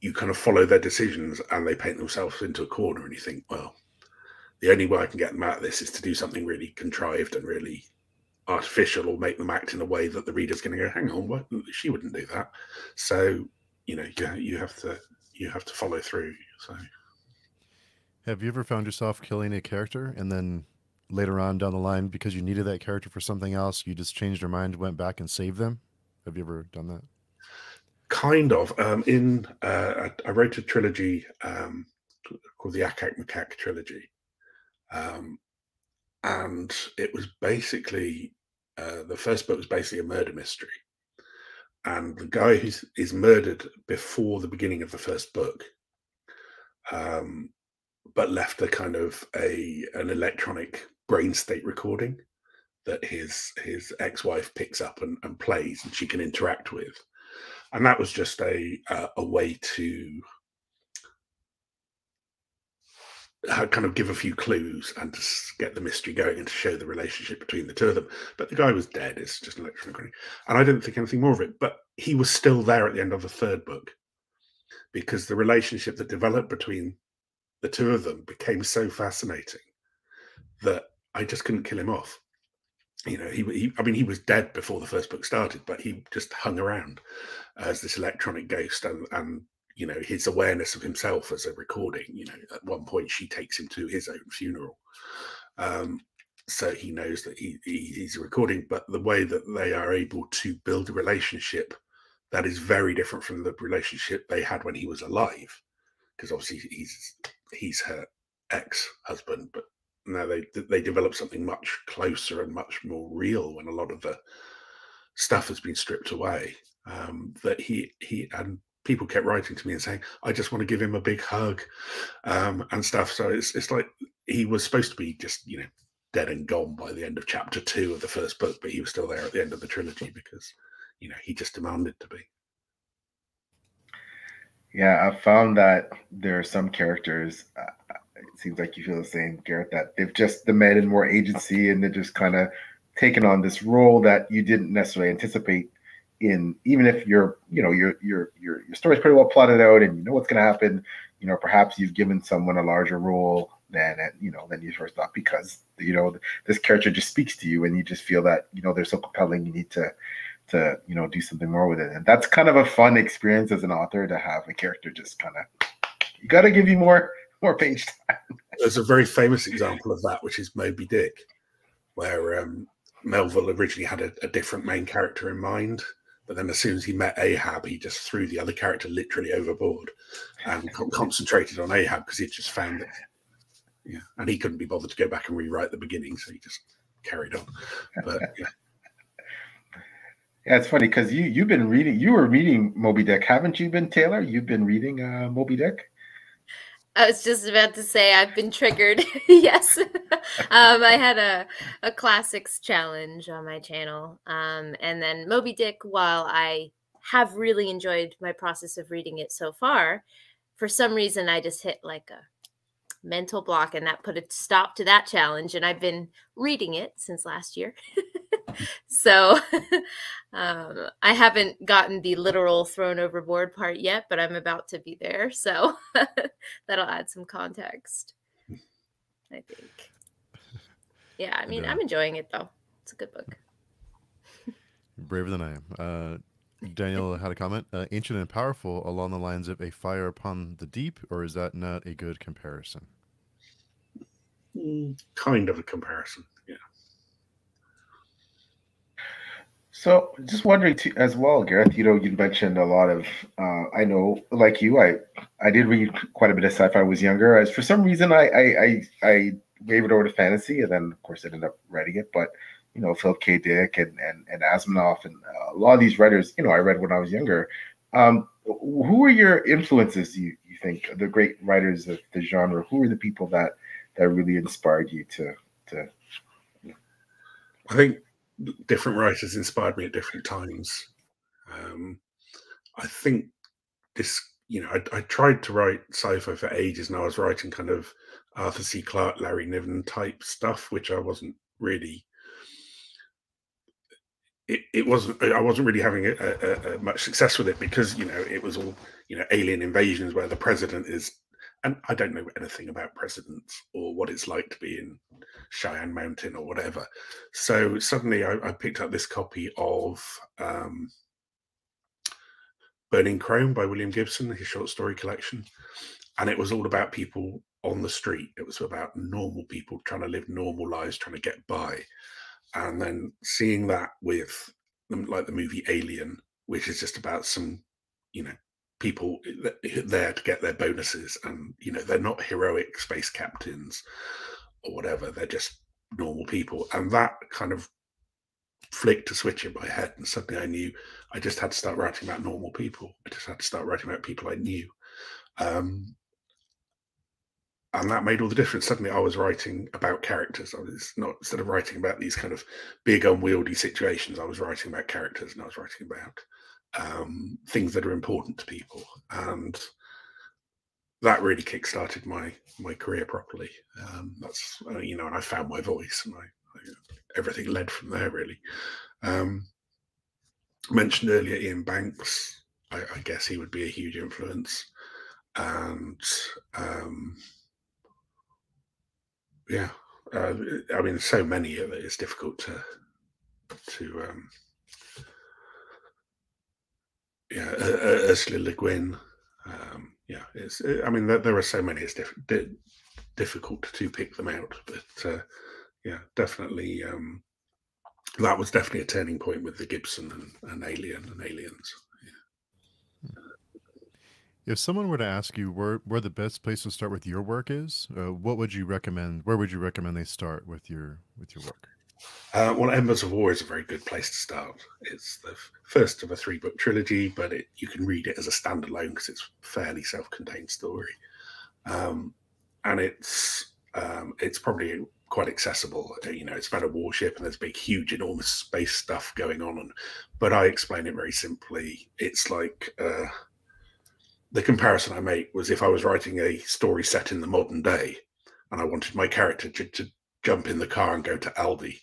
you kind of follow their decisions and they paint themselves into a corner and you think, well, the only way I can get them out of this is to do something really contrived and really artificial or make them act in a way that the reader's going to go, hang on, what? she wouldn't do that. So, you know, you, you have to you have to follow through. So have you ever found yourself killing a character and then later on down the line because you needed that character for something else, you just changed your mind, went back and saved them? Have you ever done that? Kind of. Um, in uh, I, wrote a trilogy um, called the Ack-Ack Macaque trilogy, um, and it was basically uh, the first book was basically a murder mystery, and the guy who is murdered before the beginning of the first book um, but left a kind of a an electronic brain state recording that his his ex-wife picks up and, and plays and she can interact with. And that was just a uh, a way to uh, kind of give a few clues and to get the mystery going and to show the relationship between the two of them. But the guy was dead it's just an electronic recording and i didn't think anything more of it but he was still there at the end of the third book because the relationship that developed between the two of them became so fascinating that I just couldn't kill him off. You know, he, he, I mean, he was dead before the first book started, but he just hung around as this electronic ghost and, and, you know, his awareness of himself as a recording, you know, at one point she takes him to his own funeral. Um, so he knows that he, he, he's a recording, but the way that they are able to build a relationship that is very different from the relationship they had when he was alive, because obviously he's he's her ex-husband, but now they they develop something much closer and much more real when a lot of the stuff has been stripped away. Um, that he he and people kept writing to me and saying, "I just want to give him a big hug," um, and stuff. So it's it's like he was supposed to be just you know dead and gone by the end of chapter two of the first book, but he was still there at the end of the trilogy because you know he just demanded to be. Yeah, I found that there are some characters. Uh, it seems like you feel the same, Gareth. That they've just demanded more agency, and they're just kind of taken on this role that you didn't necessarily anticipate. In even if you're, you know, your your your your story's pretty well plotted out, and you know what's going to happen. You know, perhaps you've given someone a larger role than you know than you first thought because you know this character just speaks to you, and you just feel that you know they're so compelling. You need to to you know do something more with it and that's kind of a fun experience as an author to have a character just kind of you got to give you more more page time there's a very famous example of that which is moby dick where um, melville originally had a, a, different main character in mind but then as soon as he met ahab he just threw the other character literally overboard and concentrated on ahab because he just found it yeah and he couldn't be bothered to go back and rewrite the beginning so he just carried on but yeah yeah, it's funny because you you've been reading. You were reading Moby Dick, haven't you? Been Taylor? You've been reading uh, Moby Dick. I was just about to say I've been triggered. yes, um, I had a a classics challenge on my channel, um, and then Moby Dick. While I have really enjoyed my process of reading it so far, for some reason I just hit like a mental block, and that put a stop to that challenge. And I've been reading it since last year. so um, I haven't gotten the literal thrown overboard part yet, but I'm about to be there. So that'll add some context, I think. Yeah, I mean, I'm enjoying it though. It's a good book. Braver than I am. Uh, Daniel had a comment. Uh, ancient and powerful along the lines of a fire upon the deep, or is that not a good comparison? Mm, kind of a comparison. So, just wondering too, as well, Gareth. You know, you mentioned a lot of. Uh, I know, like you, I I did read quite a bit of sci-fi. I was younger. As for some reason, I I I I wavered over to fantasy, and then of course I ended up writing it. But you know, Phil K. Dick and and and Asimov and uh, a lot of these writers, you know, I read when I was younger. Um, who are your influences? You you think the great writers of the genre? Who are the people that that really inspired you to to? I think different writers inspired me at different times. Um, I think this, you know, I, I, tried to write sci-fi for ages, and I was writing kind of Arthur C. Clarke, Larry Niven type stuff, which I wasn't really. It, it wasn't. I wasn't really having a, a, a much success with it because you know it was all you know alien invasions where the president is and I don't know anything about presidents or what it's like to be in Cheyenne Mountain or whatever. So suddenly I, I picked up this copy of um, Burning Chrome by William Gibson, his short story collection. And it was all about people on the street. It was about normal people trying to live normal lives, trying to get by. And then seeing that with like the movie Alien, which is just about some, you know, people there to get their bonuses and you know they're not heroic space captains or whatever they're just normal people. And that kind of flicked a switch in my head and suddenly i knew i just had to start writing about normal people. I just had to start writing about people i knew. Um, and that made all the difference. Suddenly i was writing about characters. I was not instead of writing about these kind of big unwieldy situations i was writing about characters and i was writing about um, things that are important to people, and that really kick-started my my career properly. Um, that's uh, you know, and I found my voice, and I, I everything led from there really. Um, mentioned earlier Iain Banks. I, I, guess he would be a huge influence, and um, yeah, uh, I mean, so many of it is difficult to to um, yeah, Ursula Le Guin. Um, yeah, it's. Uh, I mean, there, there, are so many. It's diff- di- difficult to pick them out, but uh, yeah, definitely. Um, that was definitely a turning point with the Gibson and, and Alien and Aliens. Yeah. If someone were to ask you where where the best place to start with your work is, uh, what would you recommend? Where would you recommend they start with your with your work? Uh, well, Embers of War is a very good place to start. It's the first of a three book trilogy, but it, you can read it as a standalone because it's a fairly self contained story. Um, and it's um, it's probably quite accessible. You know, it's about a warship and there's big, huge, enormous space stuff going on. And, but I explain it very simply. It's like uh, the comparison I make was if I was writing a story set in the modern day and I wanted my character to, to jump in the car and go to Aldi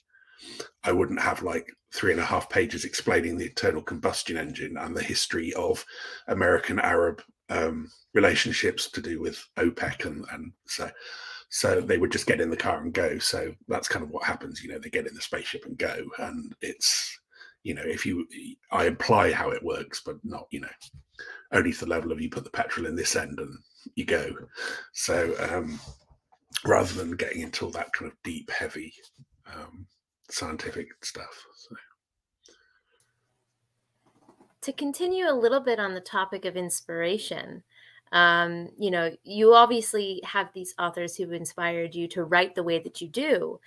I wouldn't have like three and a half pages explaining the internal combustion engine and the history of American Arab um, relationships to do with OPEC and and so so they would just get in the car and go. So that's kind of what happens. You know, they get in the spaceship and go, and it's you know if you I imply how it works, but not you know only to the level of you put the petrol in this end and you go. So um, rather than getting into all that kind of deep, heavy um, scientific stuff. So. To continue a little bit on the topic of inspiration, um, you know, you obviously have these authors who've inspired you to write the way that you do.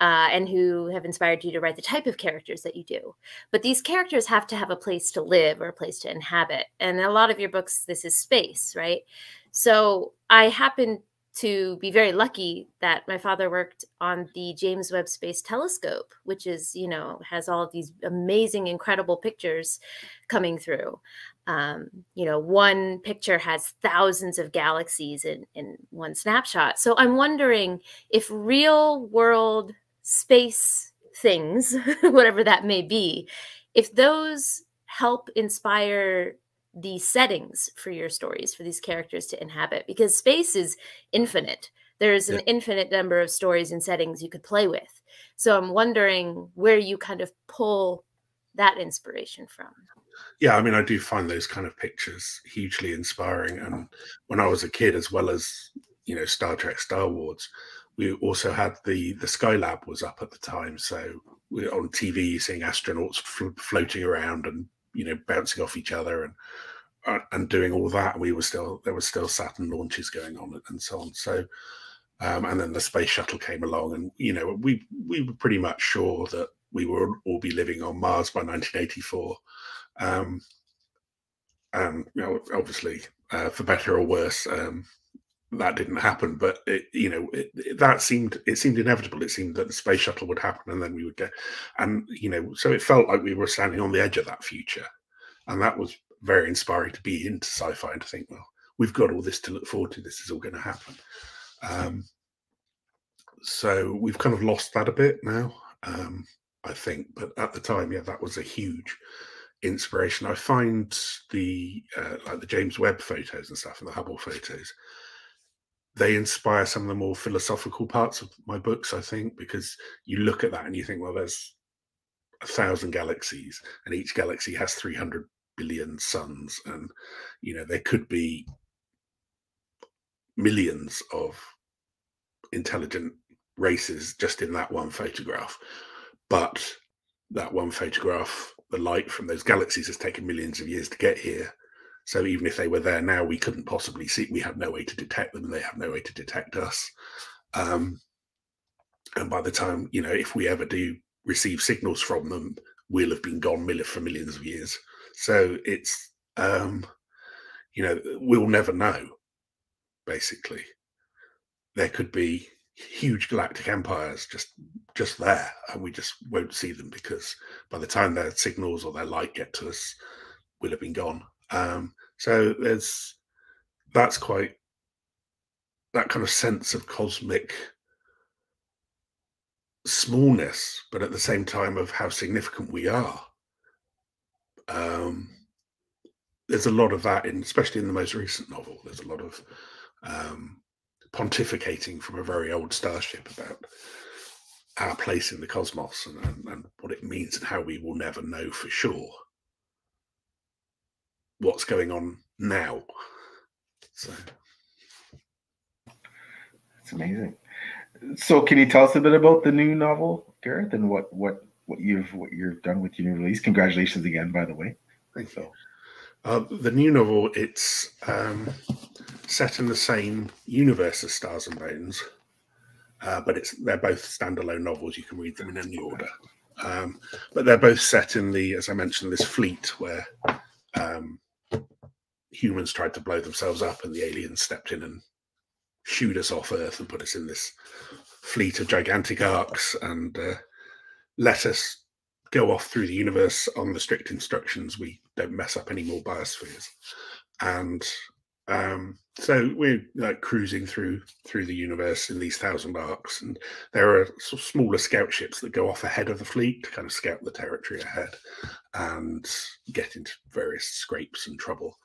Uh, and who have inspired you to write the type of characters that you do. But these characters have to have a place to live or a place to inhabit. And a lot of your books, this is space, right? So I happen to be very lucky that my father worked on the James Webb Space Telescope, which is, you know, has all these amazing, incredible pictures coming through. Um, you know, one picture has thousands of galaxies in, in one snapshot. So I'm wondering if real world space things, whatever that may be, if those help inspire the settings for your stories for these characters to inhabit because space is infinite. There's an yeah. infinite number of stories and settings you could play with. So i'm wondering where you kind of pull that inspiration from. Yeah i mean i do find those kind of pictures hugely inspiring and when i was a kid as well as you know star trek star wars we also had the the skylab was up at the time. So we on tv seeing astronauts fl- floating around and you know bouncing off each other and uh, and doing all that we were still there was still saturn launches going on and so on so Um, and then the space shuttle came along, and you know we we were pretty much sure that we would all be living on Mars by 1984. Um, and you know, obviously, uh, for better or worse, um, that didn't happen. But it, you know, it, it, that seemed it seemed inevitable. It seemed that the space shuttle would happen, and then we would get, and you know, so it felt like we were standing on the edge of that future, and that was very inspiring to be into sci-fi and to think, well, we've got all this to look forward to. This is all going to happen. Um, so we've kind of lost that a bit now, um, I think. But at the time, yeah, that was a huge inspiration. I find the uh, like the James Webb photos and stuff and the Hubble photos they inspire some of the more philosophical parts of my books, I think, because you look at that and you think, well, there's a thousand galaxies, and each galaxy has 300 billion suns, and you know there could be millions of intelligent races just in that one photograph. But that one photograph, the light from those galaxies has taken millions of years to get here. So even if they were there now, we couldn't possibly see. We have no way to detect them, and they have no way to detect us. Um, and by the time you know, if we ever do receive signals from them, we'll have been gone for millions of years. So it's um, you know we'll never know. Basically, there could be huge galactic empires just just there, and we just won't see them because by the time their signals or their light get to us, we'll have been gone. Um, so there's that's quite that kind of sense of cosmic smallness, but at the same time of how significant we are. Um, there's a lot of that in, especially in the most recent novel. There's a lot of um, pontificating from a very old starship about our place in the cosmos and, and, and what it means and how we will never know for sure what's going on now. So it's amazing. So, can you tell us a bit about the new novel, Gareth, and what what what you've what you've done with your new release? Congratulations again, by the way. Thank you. Uh, the new novel it's um, set in the same universe as Stars and Bones, uh, but it's they're both standalone novels. You can read them in any order, um, but they're both set in the, as I mentioned, this fleet where um, humans tried to blow themselves up and the aliens stepped in and shooed us off Earth and put us in this fleet of gigantic arks and uh, let us go off through the universe on the strict instructions. We don't mess up any more biospheres. And um, so we're like cruising through through the universe in these thousand arks and there are sort of smaller scout ships that go off ahead of the fleet to kind of scout the territory ahead and get into various scrapes and trouble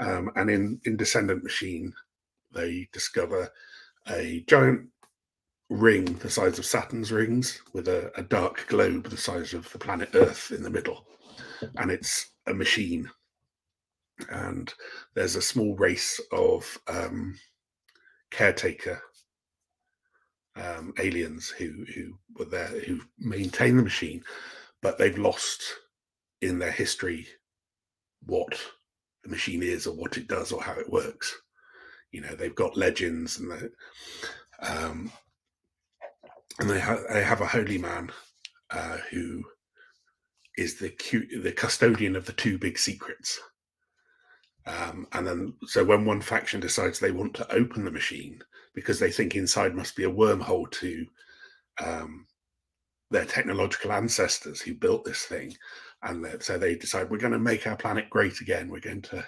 um, and in, in Descendant Machine, they discover a giant ring the size of Saturn's rings with a, a, dark globe the size of the planet Earth in the middle. And it's a machine. And there's a small race of um, caretaker um, aliens who, who were there, who maintain the machine, but they've lost in their history what the machine is or what it does or how it works. You know, they've got legends and they, um, and they, ha- they have a holy man uh, who is the cu- the custodian of the two big secrets. Um, and then, so when one faction decides they want to open the machine because they think inside must be a wormhole to um, their technological ancestors who built this thing, and so they decide we're going to make our planet great again. We're going to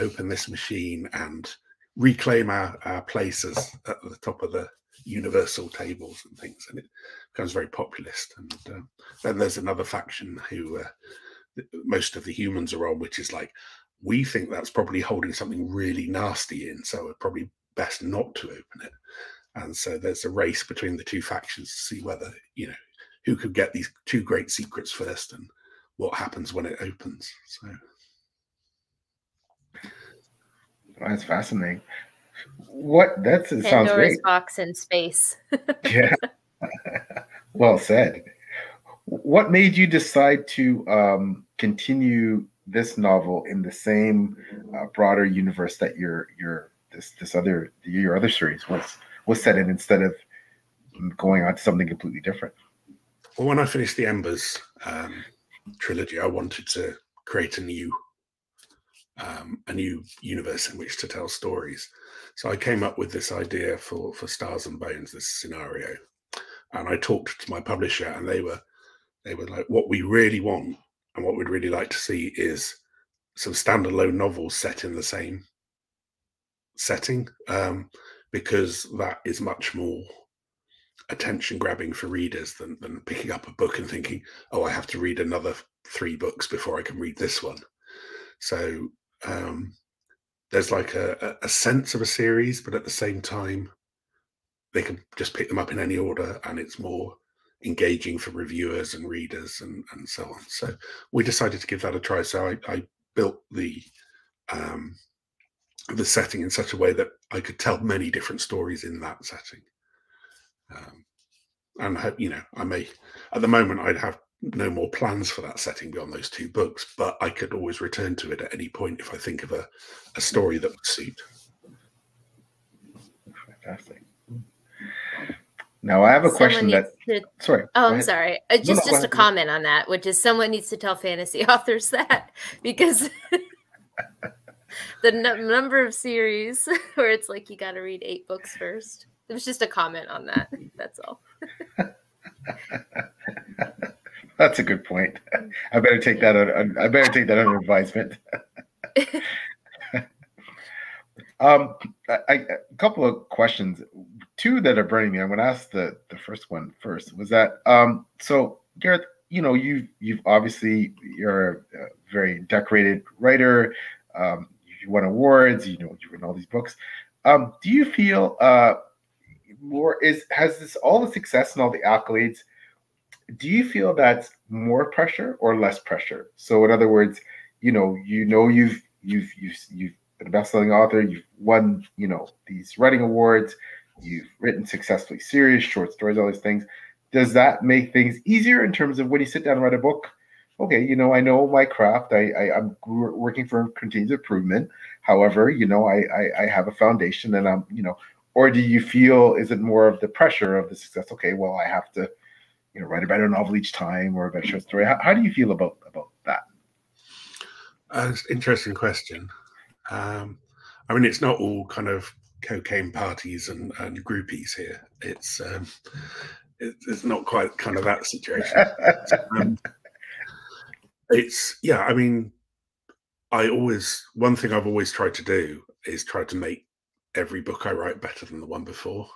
open this machine and reclaim our, our places at the top of the universal tables and things. And it becomes very populist. And uh, then there's another faction who uh, most of the humans are on, which is like, we think that's probably holding something really nasty in. So it's probably best not to open it. And so there's a race between the two factions to see whether, you know, who could get these two great secrets first and what happens when it opens. So that's fascinating. What that it sounds great. box in space. yeah. well said. What made you decide to um, continue this novel in the same uh, broader universe that your your this this other your other series was was set in instead of going on to something completely different? Well, when I finished the Embers um, trilogy, I wanted to create a new um, a new universe in which to tell stories. So I came up with this idea for for Stars and Bones, this scenario, and I talked to my publisher, and they were they were like, "What we really want and what we'd really like to see is some standalone novels set in the same setting, um, because that is much more attention grabbing for readers than, than picking up a book and thinking, oh, I have to read another three books before I can read this one. So um, there's like a, a sense of a series, but at the same time, they can just pick them up in any order and it's more engaging for reviewers and readers and, and so on. So we decided to give that a try. So I, I built the um, the setting in such a way that I could tell many different stories in that setting. Um, and hope you know, I may at the moment I'd have no more plans for that setting beyond those two books, but I could always return to it at any point if I think of a, a story that would suit. Fantastic. Now I have a someone question that. To, sorry. Oh, I'm sorry. Uh, just no, no, just a comment on that, which is someone needs to tell fantasy authors that because the n- number of series where it's like you got to read eight books first. It was just a comment on that. That's all. That's a good point. I better take that. On, I better take that under advisement. um, I, a couple of questions, two that are burning me. I'm going to ask the the first one first. Was that um? So Gareth, you know, you you've obviously you're a very decorated writer. Um, you won awards. You know, you've written all these books. Um, do you feel uh more is has this all the success and all the accolades? Do you feel that's more pressure or less pressure? So in other words, you know, you know you've you've you've you've been a best-selling author, you've won, you know, these writing awards, you've written successfully series, short stories, all these things. Does that make things easier in terms of when you sit down and write a book? Okay, you know, I know my craft. I, I am working for continuous improvement. However, you know, I, I I have a foundation, and I'm you know or do you feel is it more of the pressure of the success? Okay, well, I have to, you know, write a better novel each time or a better short story. How, how do you feel about about that? Uh, interesting question. Um, I mean, it's not all kind of cocaine parties and, and groupies here. It's um, it, it's not quite kind of that situation. um, it's yeah. I mean, I always one thing I've always tried to do is try to make every book I write better than the one before.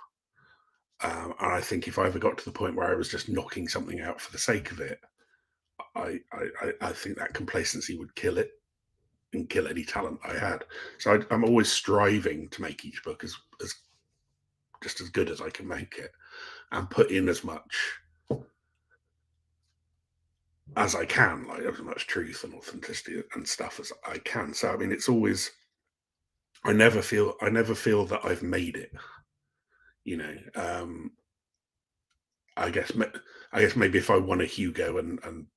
Um, and I think if I ever got to the point where I was just knocking something out for the sake of it, I, I, I think that complacency would kill it and kill any talent I had. So I, am always striving to make each book as, as just as good as I can make it and put in as much as I can, like as much truth and authenticity and stuff as I can. So I mean, it's always I never feel I never feel that I've made it. You know, um, I guess I guess maybe if I won a Hugo and and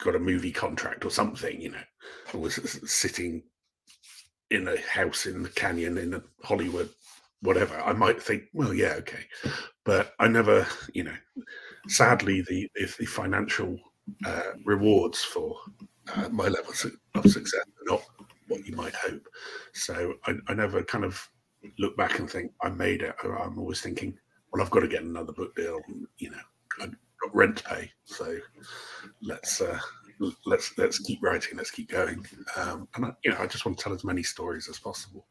got a movie contract or something, you know, I was sitting in a house in the canyon in a Hollywood, whatever, I might think, well, yeah, okay, but I never, you know, sadly, the if the financial uh, rewards for uh, my levels of success are not what you might hope. So I, I never kind of look back and think I made it. I'm always thinking, well, I've got to get another book deal. And, you know, I've got rent to pay, so let's uh, let's let's keep writing. Let's keep going. Um, and I, you know, I just want to tell as many stories as possible.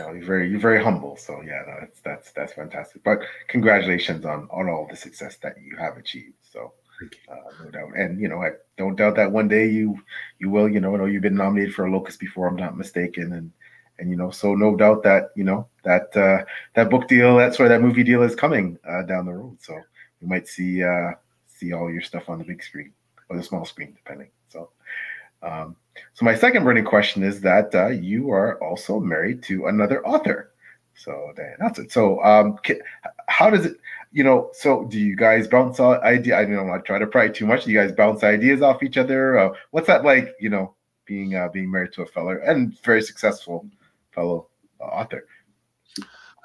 Oh, you're very you're very humble. So yeah, that's that's that's fantastic. But congratulations on on all the success that you have achieved. So uh, no doubt. And you know, I don't doubt that one day you you will. You know, I know you've been nominated for a Locus before. I'm not mistaken, and and you know, so no doubt that you know that uh, that book deal, that's where that movie deal is coming uh, down the road. So we might see uh, see all your stuff on the big screen or the small screen, depending. So. Um, so my second burning question is that uh, you are also married to another author. So that's it. So um, how does it? you know, so do you guys bounce idea? I don't want to try to pry too much. Do you guys bounce ideas off each other? Uh, what's that like? You know, being uh, being married to a fellow and very successful fellow author.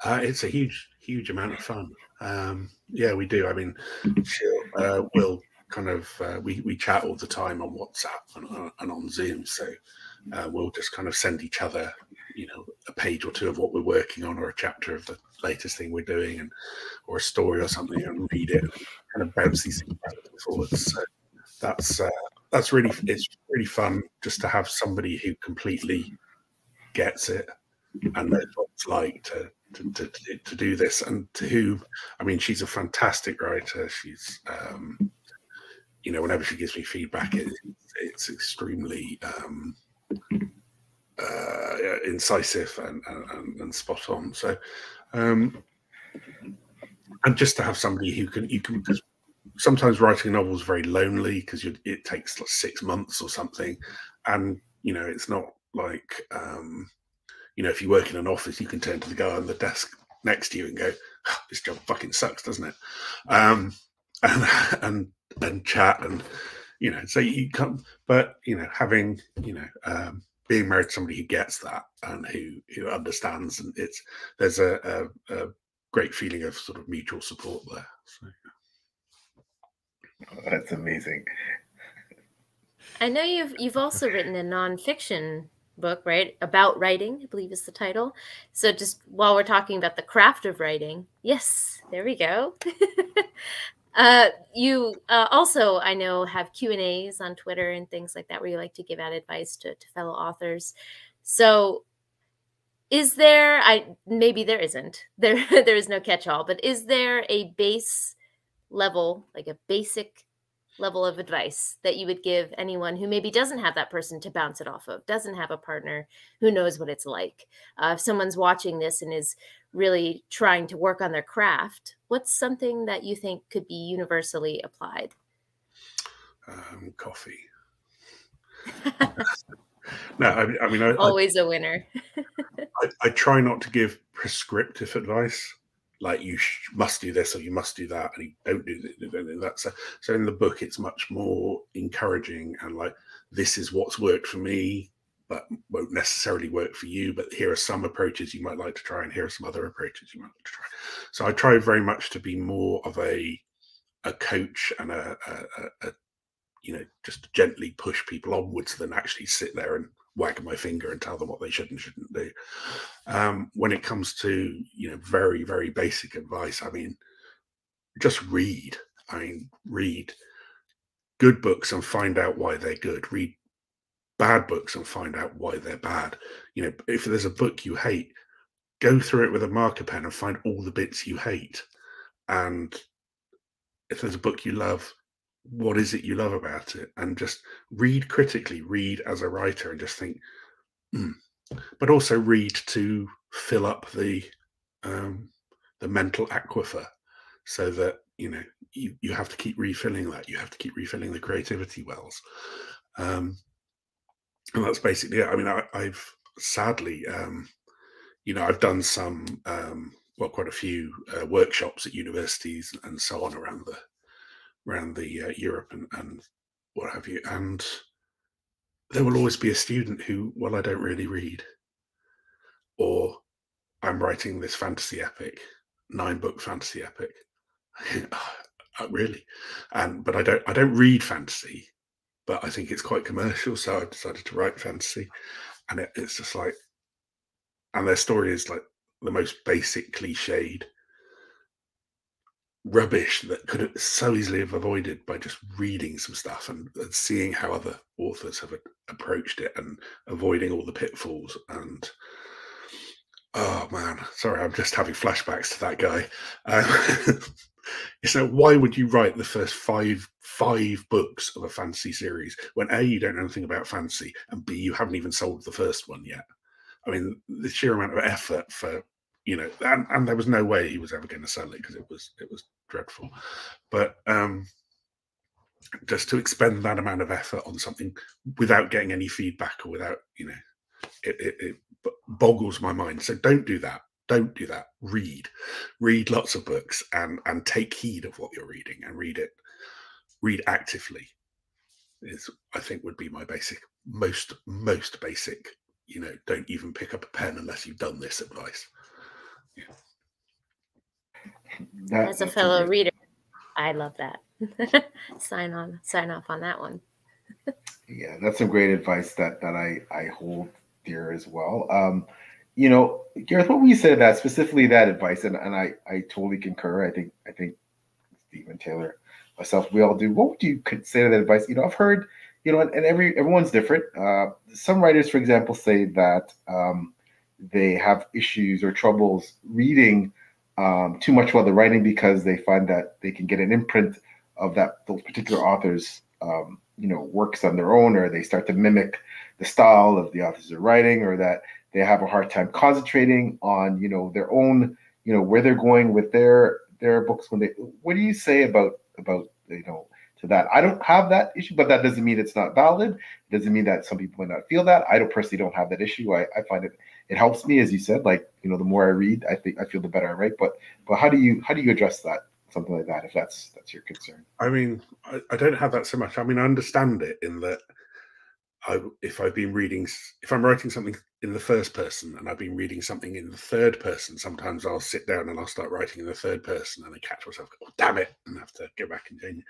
Uh, it's a huge, huge amount of fun. Um, yeah, we do. I mean, uh, we'll kind of uh, we we chat all the time on WhatsApp and, uh, and on Zoom. So we'll just kind of send each other, you know, a page or two of what we're working on, or a chapter of the latest thing we're doing, and or a story or something, and read it, and kind of bounce these things forwards. So that's uh, that's really it's really fun just to have somebody who completely gets it and knows what it's like to to, to, to do this and to who i mean she's a fantastic writer she's um you know whenever she gives me feedback it, it's extremely um uh incisive and, and, and spot on so um and just to have somebody who can you can because sometimes writing a novel is very lonely because it takes like six months or something and you know it's not like um you know, if you work in an office, you can turn to the guy on the desk next to you and go, oh, "This job fucking sucks, doesn't it?" Um, and and and chat and you know, so you come, but you know, having you know, um, being married to somebody who gets that and who who understands, and it's there's a, a, a great feeling of sort of mutual support there. So. Oh, that's amazing. I know you've you've also written a nonfiction book, right? About writing, I believe is the title. So just while we're talking about the craft of writing, yes, there we go. uh, you uh, also, I know, have Q and A's on Twitter and things like that, where you like to give out advice to, to fellow authors. So, is there? I maybe there isn't. There there is no catch all, but is there a base level, like a basic level of advice that you would give anyone who maybe doesn't have that person to bounce it off of, doesn't have a partner who knows what it's like? Uh, if someone's watching this and is really trying to work on their craft, what's something that you think could be universally applied? Um, coffee. no, I, I mean, I, always I, a winner. I, I try not to give prescriptive advice like you must do this or you must do that and you don't do that so, so in the book it's much more encouraging and like this is what's worked for me but won't necessarily work for you but here are some approaches you might like to try and here are some other approaches you might like to try so i try very much to be more of a a coach and a, a, a you know just gently push people onwards than actually sit there and wag my finger and tell them what they should and shouldn't do. Um, when it comes to you know very very basic advice, I mean, just read. I mean, read good books and find out why they're good. Read bad books and find out why they're bad. You know, if there's a book you hate, go through it with a marker pen and find all the bits you hate. And if there's a book you love, what is it you love about it and just read critically read as a writer and just think mm. but also read to fill up the um the mental aquifer so that you know you, you have to keep refilling that you have to keep refilling the creativity wells um and that's basically it i mean I, i've sadly um you know i've done some um well quite a few uh, workshops at universities and so on around the around the uh, Europe and, and what have you. And there will always be a student who, well, I don't really read, or I'm writing this fantasy epic, nine book fantasy epic. oh, really? And but I don't I don't read fantasy, but I think it's quite commercial, so I decided to write fantasy, and it, it's just like, and their story is like the most basic cliched rubbish that could have so easily have avoided by just reading some stuff and, and seeing how other authors have approached it and avoiding all the pitfalls and oh man sorry i'm just having flashbacks to that guy. Um, so why would you write the first five five books of a fantasy series when a you don't know anything about fantasy and b you haven't even sold the first one yet i mean the sheer amount of effort for you know, and, and there was no way he was ever going to sell it because it was it was dreadful. But um, just to expend that amount of effort on something without getting any feedback or without, you know, it, it, it boggles my mind. So don't do that. Don't do that. Read, read lots of books and and take heed of what you're reading and read it. Read actively. Is I think would be my basic, most most basic. You know, don't even pick up a pen unless you've done this advice. that, as a fellow a reader, I love that. sign on, sign off on that one. yeah, that's some great advice that that I I hold dear as well. Um, you know, Gareth, what would you said that specifically that advice, and, and I I totally concur. I think I think Stephen Taylor, myself, we all do. What would you consider that advice? You know, I've heard, you know, and, and every everyone's different. Uh, some writers, for example, say that um, they have issues or troubles reading um, too much while they're writing because they find that they can get an imprint of that those particular authors, um, you know, works on their own, or they start to mimic the style of the authors are writing, or that they have a hard time concentrating on, you know, their own, you know, where they're going with their their books. When they, what do you say about about you know to that? I don't have that issue, but that doesn't mean it's not valid. It doesn't mean that some people might not feel that. I don't personally don't have that issue. I, I find it it helps me, as you said. Like you know, the more I read, I think I feel the better I write. But but how do you how do you address that? Something like that, if that's that's your concern. I mean, I, I don't have that so much. I mean, I understand it in that I, if I've been reading, if I'm writing something in the first person and I've been reading something in the third person, sometimes I'll sit down and I'll start writing in the third person and I catch myself, oh, damn it, and have to go back and change.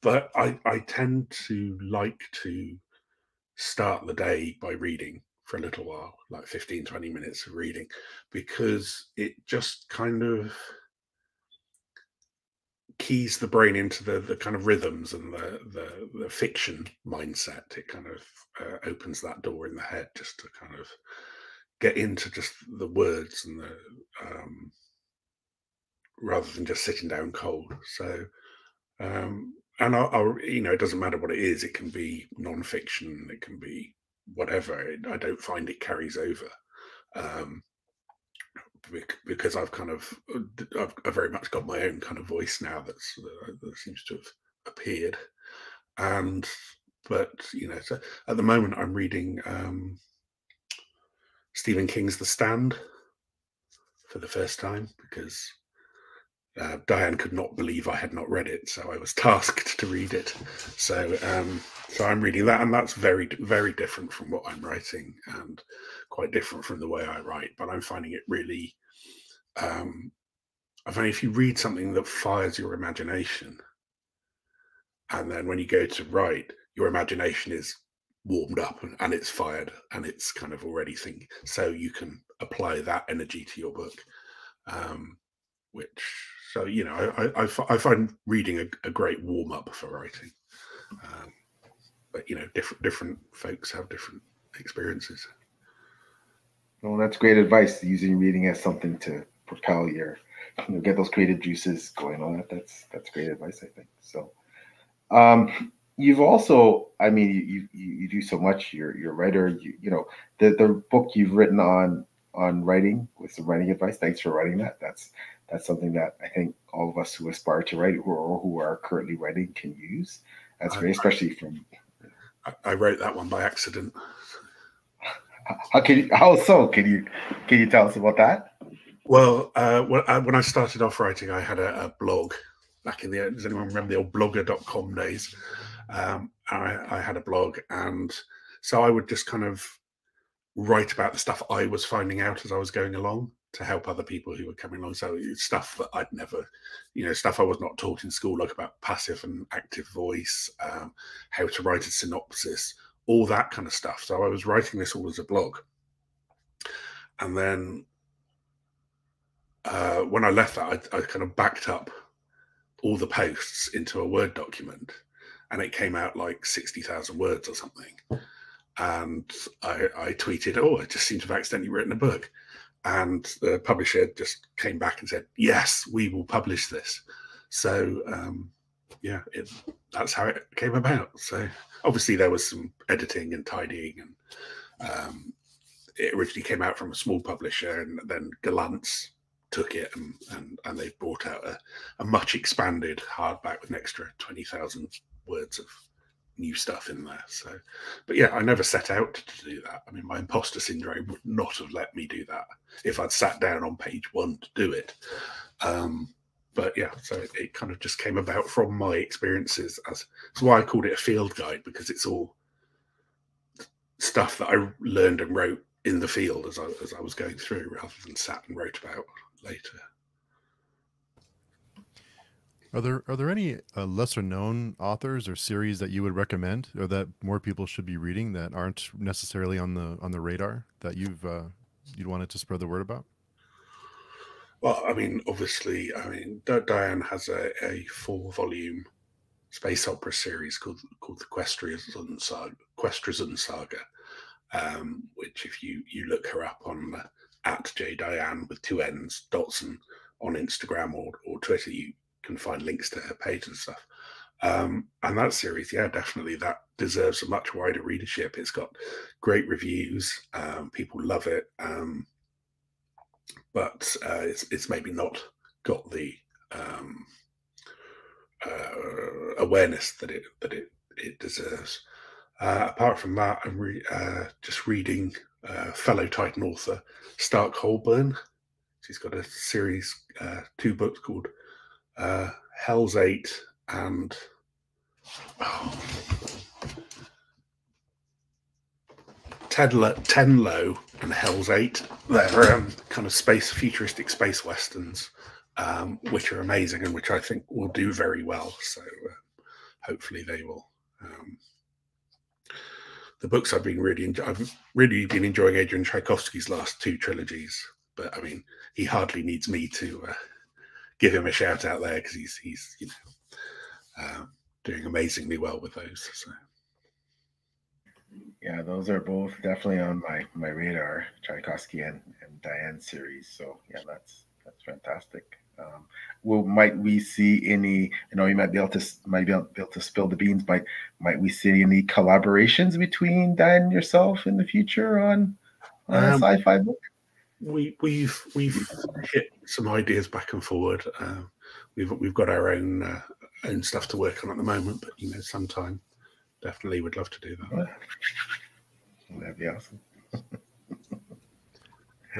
But I, I tend to like to start the day by reading for a little while, like 15, 20 minutes of reading, because it just kind of keys the brain into the the kind of rhythms and the the, the fiction mindset. It kind of uh, opens that door in the head just to kind of get into just the words and the um, rather than just sitting down cold. So, um, and I, I, you know, it doesn't matter what it is. It can be non-fiction. It can be whatever. I don't find it carries over um, because I've kind of uh, I've, I've, very much got my own kind of voice now that's that seems to have appeared, and but you know, so at the moment I'm reading um, Stephen King's The Stand for the first time because uh, Dianne could not believe I had not read it, so I was tasked to read it. So, um, so I'm reading that, and that's very, very different from what I'm writing, and quite different from the way I write. But I'm finding it really. Um, I find if you read something that fires your imagination, and then when you go to write, your imagination is warmed up and, and it's fired, and it's kind of already thinking, so you can apply that energy to your book. Um, which so you know I, I, I find reading a, a great warm up for writing. Um, but you know different different folks have different experiences. Well that's great advice using reading as something to propel your you know, get those creative juices going on. That that's that's great advice i think. So um you've also i mean you you, you do so much. You're you're a writer. You, you know the the book you've written on on writing with some writing advice thanks for writing that that's that's something that I think all of us who aspire to write or who are currently writing can use. That's great, especially from. I wrote that one by accident. How can you, how so? Can you can you tell us about that? Well, uh, when I started off writing, I had a, a, blog back in the. Does anyone remember the old blogger.com days? Um, I, I had a blog, and so I would just kind of write about the stuff I was finding out as I was going along to help other people who were coming along. So stuff that I'd never, you know, stuff I was not taught in school, like about passive and active voice, um, how to write a synopsis, all that kind of stuff. So I was writing this all as a blog. And then uh, when I left that, I, I kind of backed up all the posts into a Word document and it came out like 60,000 words or something. And I, I tweeted, Oh, I just seem to have accidentally written a book and the publisher just came back and said, "Yes, we will publish this." So um, yeah, it, that's how it came about. So obviously there was some editing and tidying, and um, it originally came out from a small publisher, and then Gollancz took it and and, and they brought out a, a much expanded hardback with an extra twenty thousand words of new stuff in there. So, but yeah, I never set out to do that. I mean, my imposter syndrome would not have let me do that if I'd sat down on page one to do it. Um, but yeah, so it, it, kind of just came about from my experiences. As that's why I called it a field guide because it's all stuff that I learned and wrote in the field as I as I was going through, rather than sat and wrote about later. Are there are there any uh, lesser known authors or series that you would recommend, or that more people should be reading that aren't necessarily on the on the radar that you've uh, you'd wanted to spread the word about? Well, I mean, obviously, I mean, Dianne has a, a four volume space opera series called called the Questrison Saga, Saga um, which if you you look her up on at J Dianne with two N's Dotson on Instagram or, or Twitter, you can find links to her page and stuff. Um, and that series, yeah, definitely that deserves a much wider readership. It's got great reviews, um, people love it, um, but uh, it's it's maybe not got the um, uh, awareness that it that it it deserves. Uh, apart from that, I'm re- uh, just reading uh, fellow Titan author Stark Holborn. She's got a series, uh, two books called uh, Hel's Eight and oh, Tedla, Ten Low and Hel's Eight. They're um, kind of space futuristic space westerns, um, which are amazing and which I think will do very well. So uh, hopefully they will. Um, the books I've been really I've really been enjoying Adrian Tchaikovsky's last two trilogies. But I mean, he hardly needs me to uh, give him a shout out there because he's he's you know uh, doing amazingly well with those. So. Yeah, those are both definitely on my my radar, Tchaikovsky and, and Dianne series. So yeah, that's that's fantastic. Um, well, might we see any? You know, you might be able to might be able, to spill the beans. Might might we see any collaborations between Dianne and yourself in the future on, on um, a sci-fi book? We we've we've hit some ideas back and forward. Uh, we've we've got our own uh, own stuff to work on at the moment, but you know, sometime definitely would love to do that. That'd be awesome.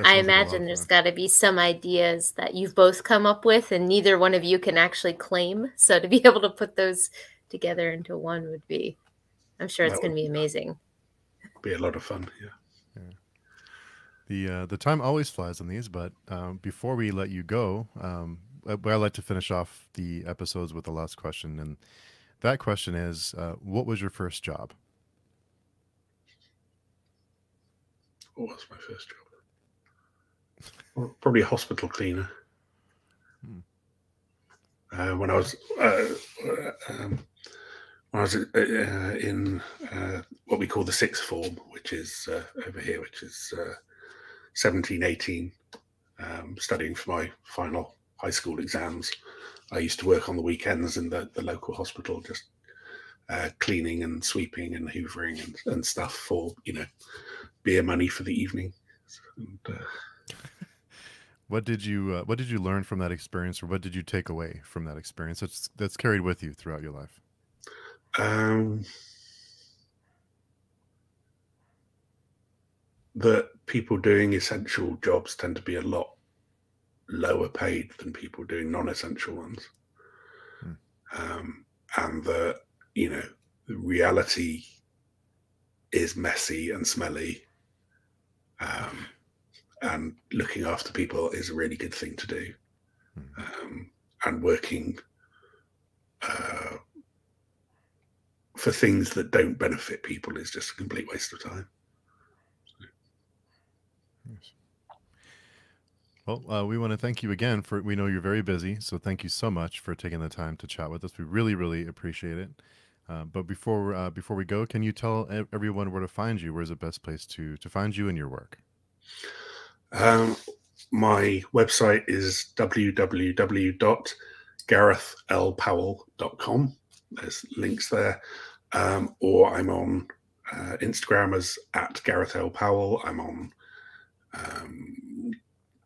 I imagine there's got to be some ideas that you've both come up with, and neither one of you can actually claim. So to be able to put those together into one would be, I'm sure it's going to be amazing. Be a lot of fun. Yeah. yeah. The uh, the time always flies on these, but um, before we let you go, um, I, I like to finish off the episodes with the last question, and that question is, uh, what was your first job? What was my first job? probably a hospital cleaner. Hmm. Uh, when I was uh, um, when I was uh, in uh, what we call the sixth form, which is uh, over here, which is uh, 17, 18, um, studying for my final high school exams. I used to work on the weekends in the, the local hospital, just cleaning and sweeping and hoovering and, and stuff for you know beer money for the evening. And, what did you uh, What did you learn from that experience, or what did you take away from that experience that's that's carried with you throughout your life? Um, that people doing essential jobs tend to be a lot lower paid than people doing non-essential ones, hmm. um, and that you know the reality is messy and smelly. Um, and looking after people is a really good thing to do. Mm. Um, and working uh, for things that don't benefit people is just a complete waste of time. Yes. Well, uh, we want to thank you again for. We know you're very busy, so thank you so much for taking the time to chat with us. We really, really appreciate it. Uh, but before uh, before we go, can you tell everyone where to find you? Where's the best place to to find you and your work? Um, my website is www.garethlpowell.com. There's links there. Um, or I'm on uh, Instagram as at Gareth L. Powell. I'm on um,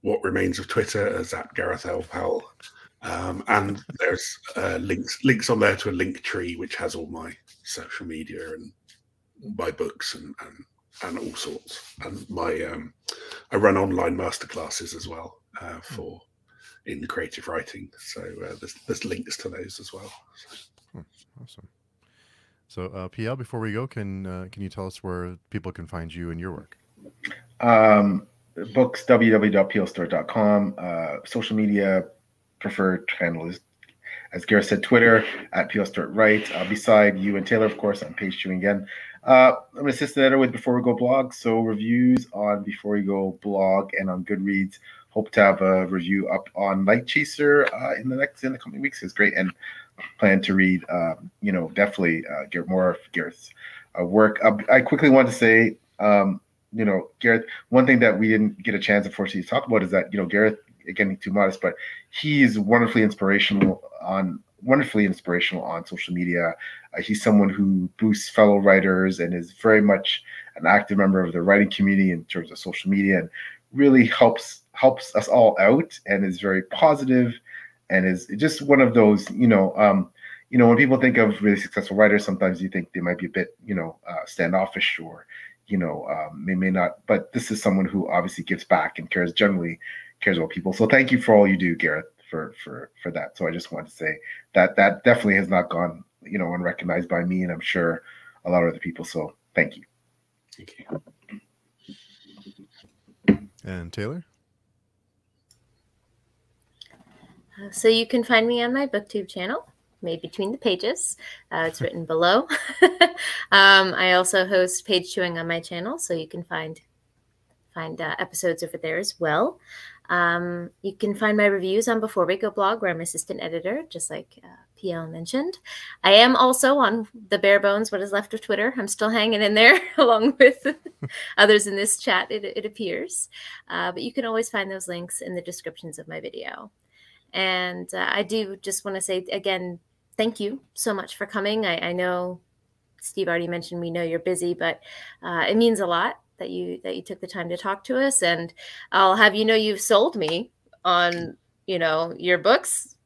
what remains of Twitter as at Gareth L. Powell. Um, and there's uh, links links on there to a link tree which has all my social media and my books and, and and all sorts. And my um, I run online masterclasses as well uh, hmm. for in creative writing. So uh, there's there's links to those as well. So. Hmm, awesome. So uh, PL, before we go, can uh, can you tell us where people can find you and your work? Um, books www.plstore.com. Uh, social media preferred channel is as Gareth said, Twitter at PL right. Uh, beside you and Taylor, of course, I'm page chewing again. Uh, I'm an assistant editor with Before We Go blog. So reviews on Before We Go blog and on Goodreads. Hope to have a review up on Light Chaser uh, in the next in the coming weeks. is great and plan to read. Um, you know, definitely uh, more of Gareth's uh, work. Uh, I quickly want to say. Um, you know, Gareth, one thing that we didn't get a chance, unfortunately, to talk about is that, you know, Gareth, again, too modest, but he's wonderfully inspirational on wonderfully inspirational on social media. Uh, he's someone who boosts fellow writers and is very much an active member of the writing community in terms of social media and really helps helps us all out and is very positive and is just one of those you know um, you know when people think of really successful writers sometimes you think they might be a bit you know uh, standoffish or you know um, may may not but this is someone who obviously gives back and cares generally cares about people so thank you for all you do gareth for for for that. So I just want to say that that definitely has not gone you know unrecognized by me, and I'm sure a lot of other people. So thank you. Thank you. And Taylor. Uh, so you can find me on my booktube channel Maed Between the Pages uh, it's written below um, i also host page chewing on my channel so you can find find uh, episodes over there as well um, you can find my reviews on Before We Go blog, where I'm assistant editor, just like uh, PL mentioned. I am also on the bare bones, what is left of Twitter. I'm still hanging in there along with others in this chat, it, it appears. Uh, but you can always find those links in the descriptions of my video. And uh, I do just want to say again, thank you so much for coming. I, I know Steve already mentioned we know you're busy, but uh, it means a lot that you that you took the time to talk to us and i'll have you know you've sold me on you know your books.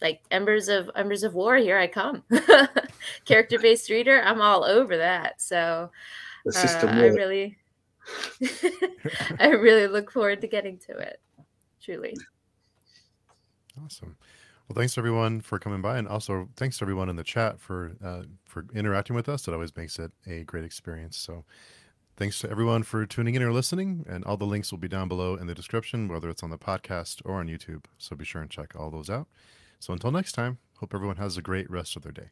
Like embers of embers of war here i come. Character based reader i'm all over that. So uh, i really i really look forward to getting to it truly. Awesome well, thanks everyone for coming by, and also thanks to everyone in the chat for uh, for interacting with us. It always makes it a great experience. So, Thanks to everyone for tuning in or listening, and all the links will be down below in the description, whether it's on the podcast or on YouTube. So be sure and check all those out. So until next time, hope everyone has a great rest of their day.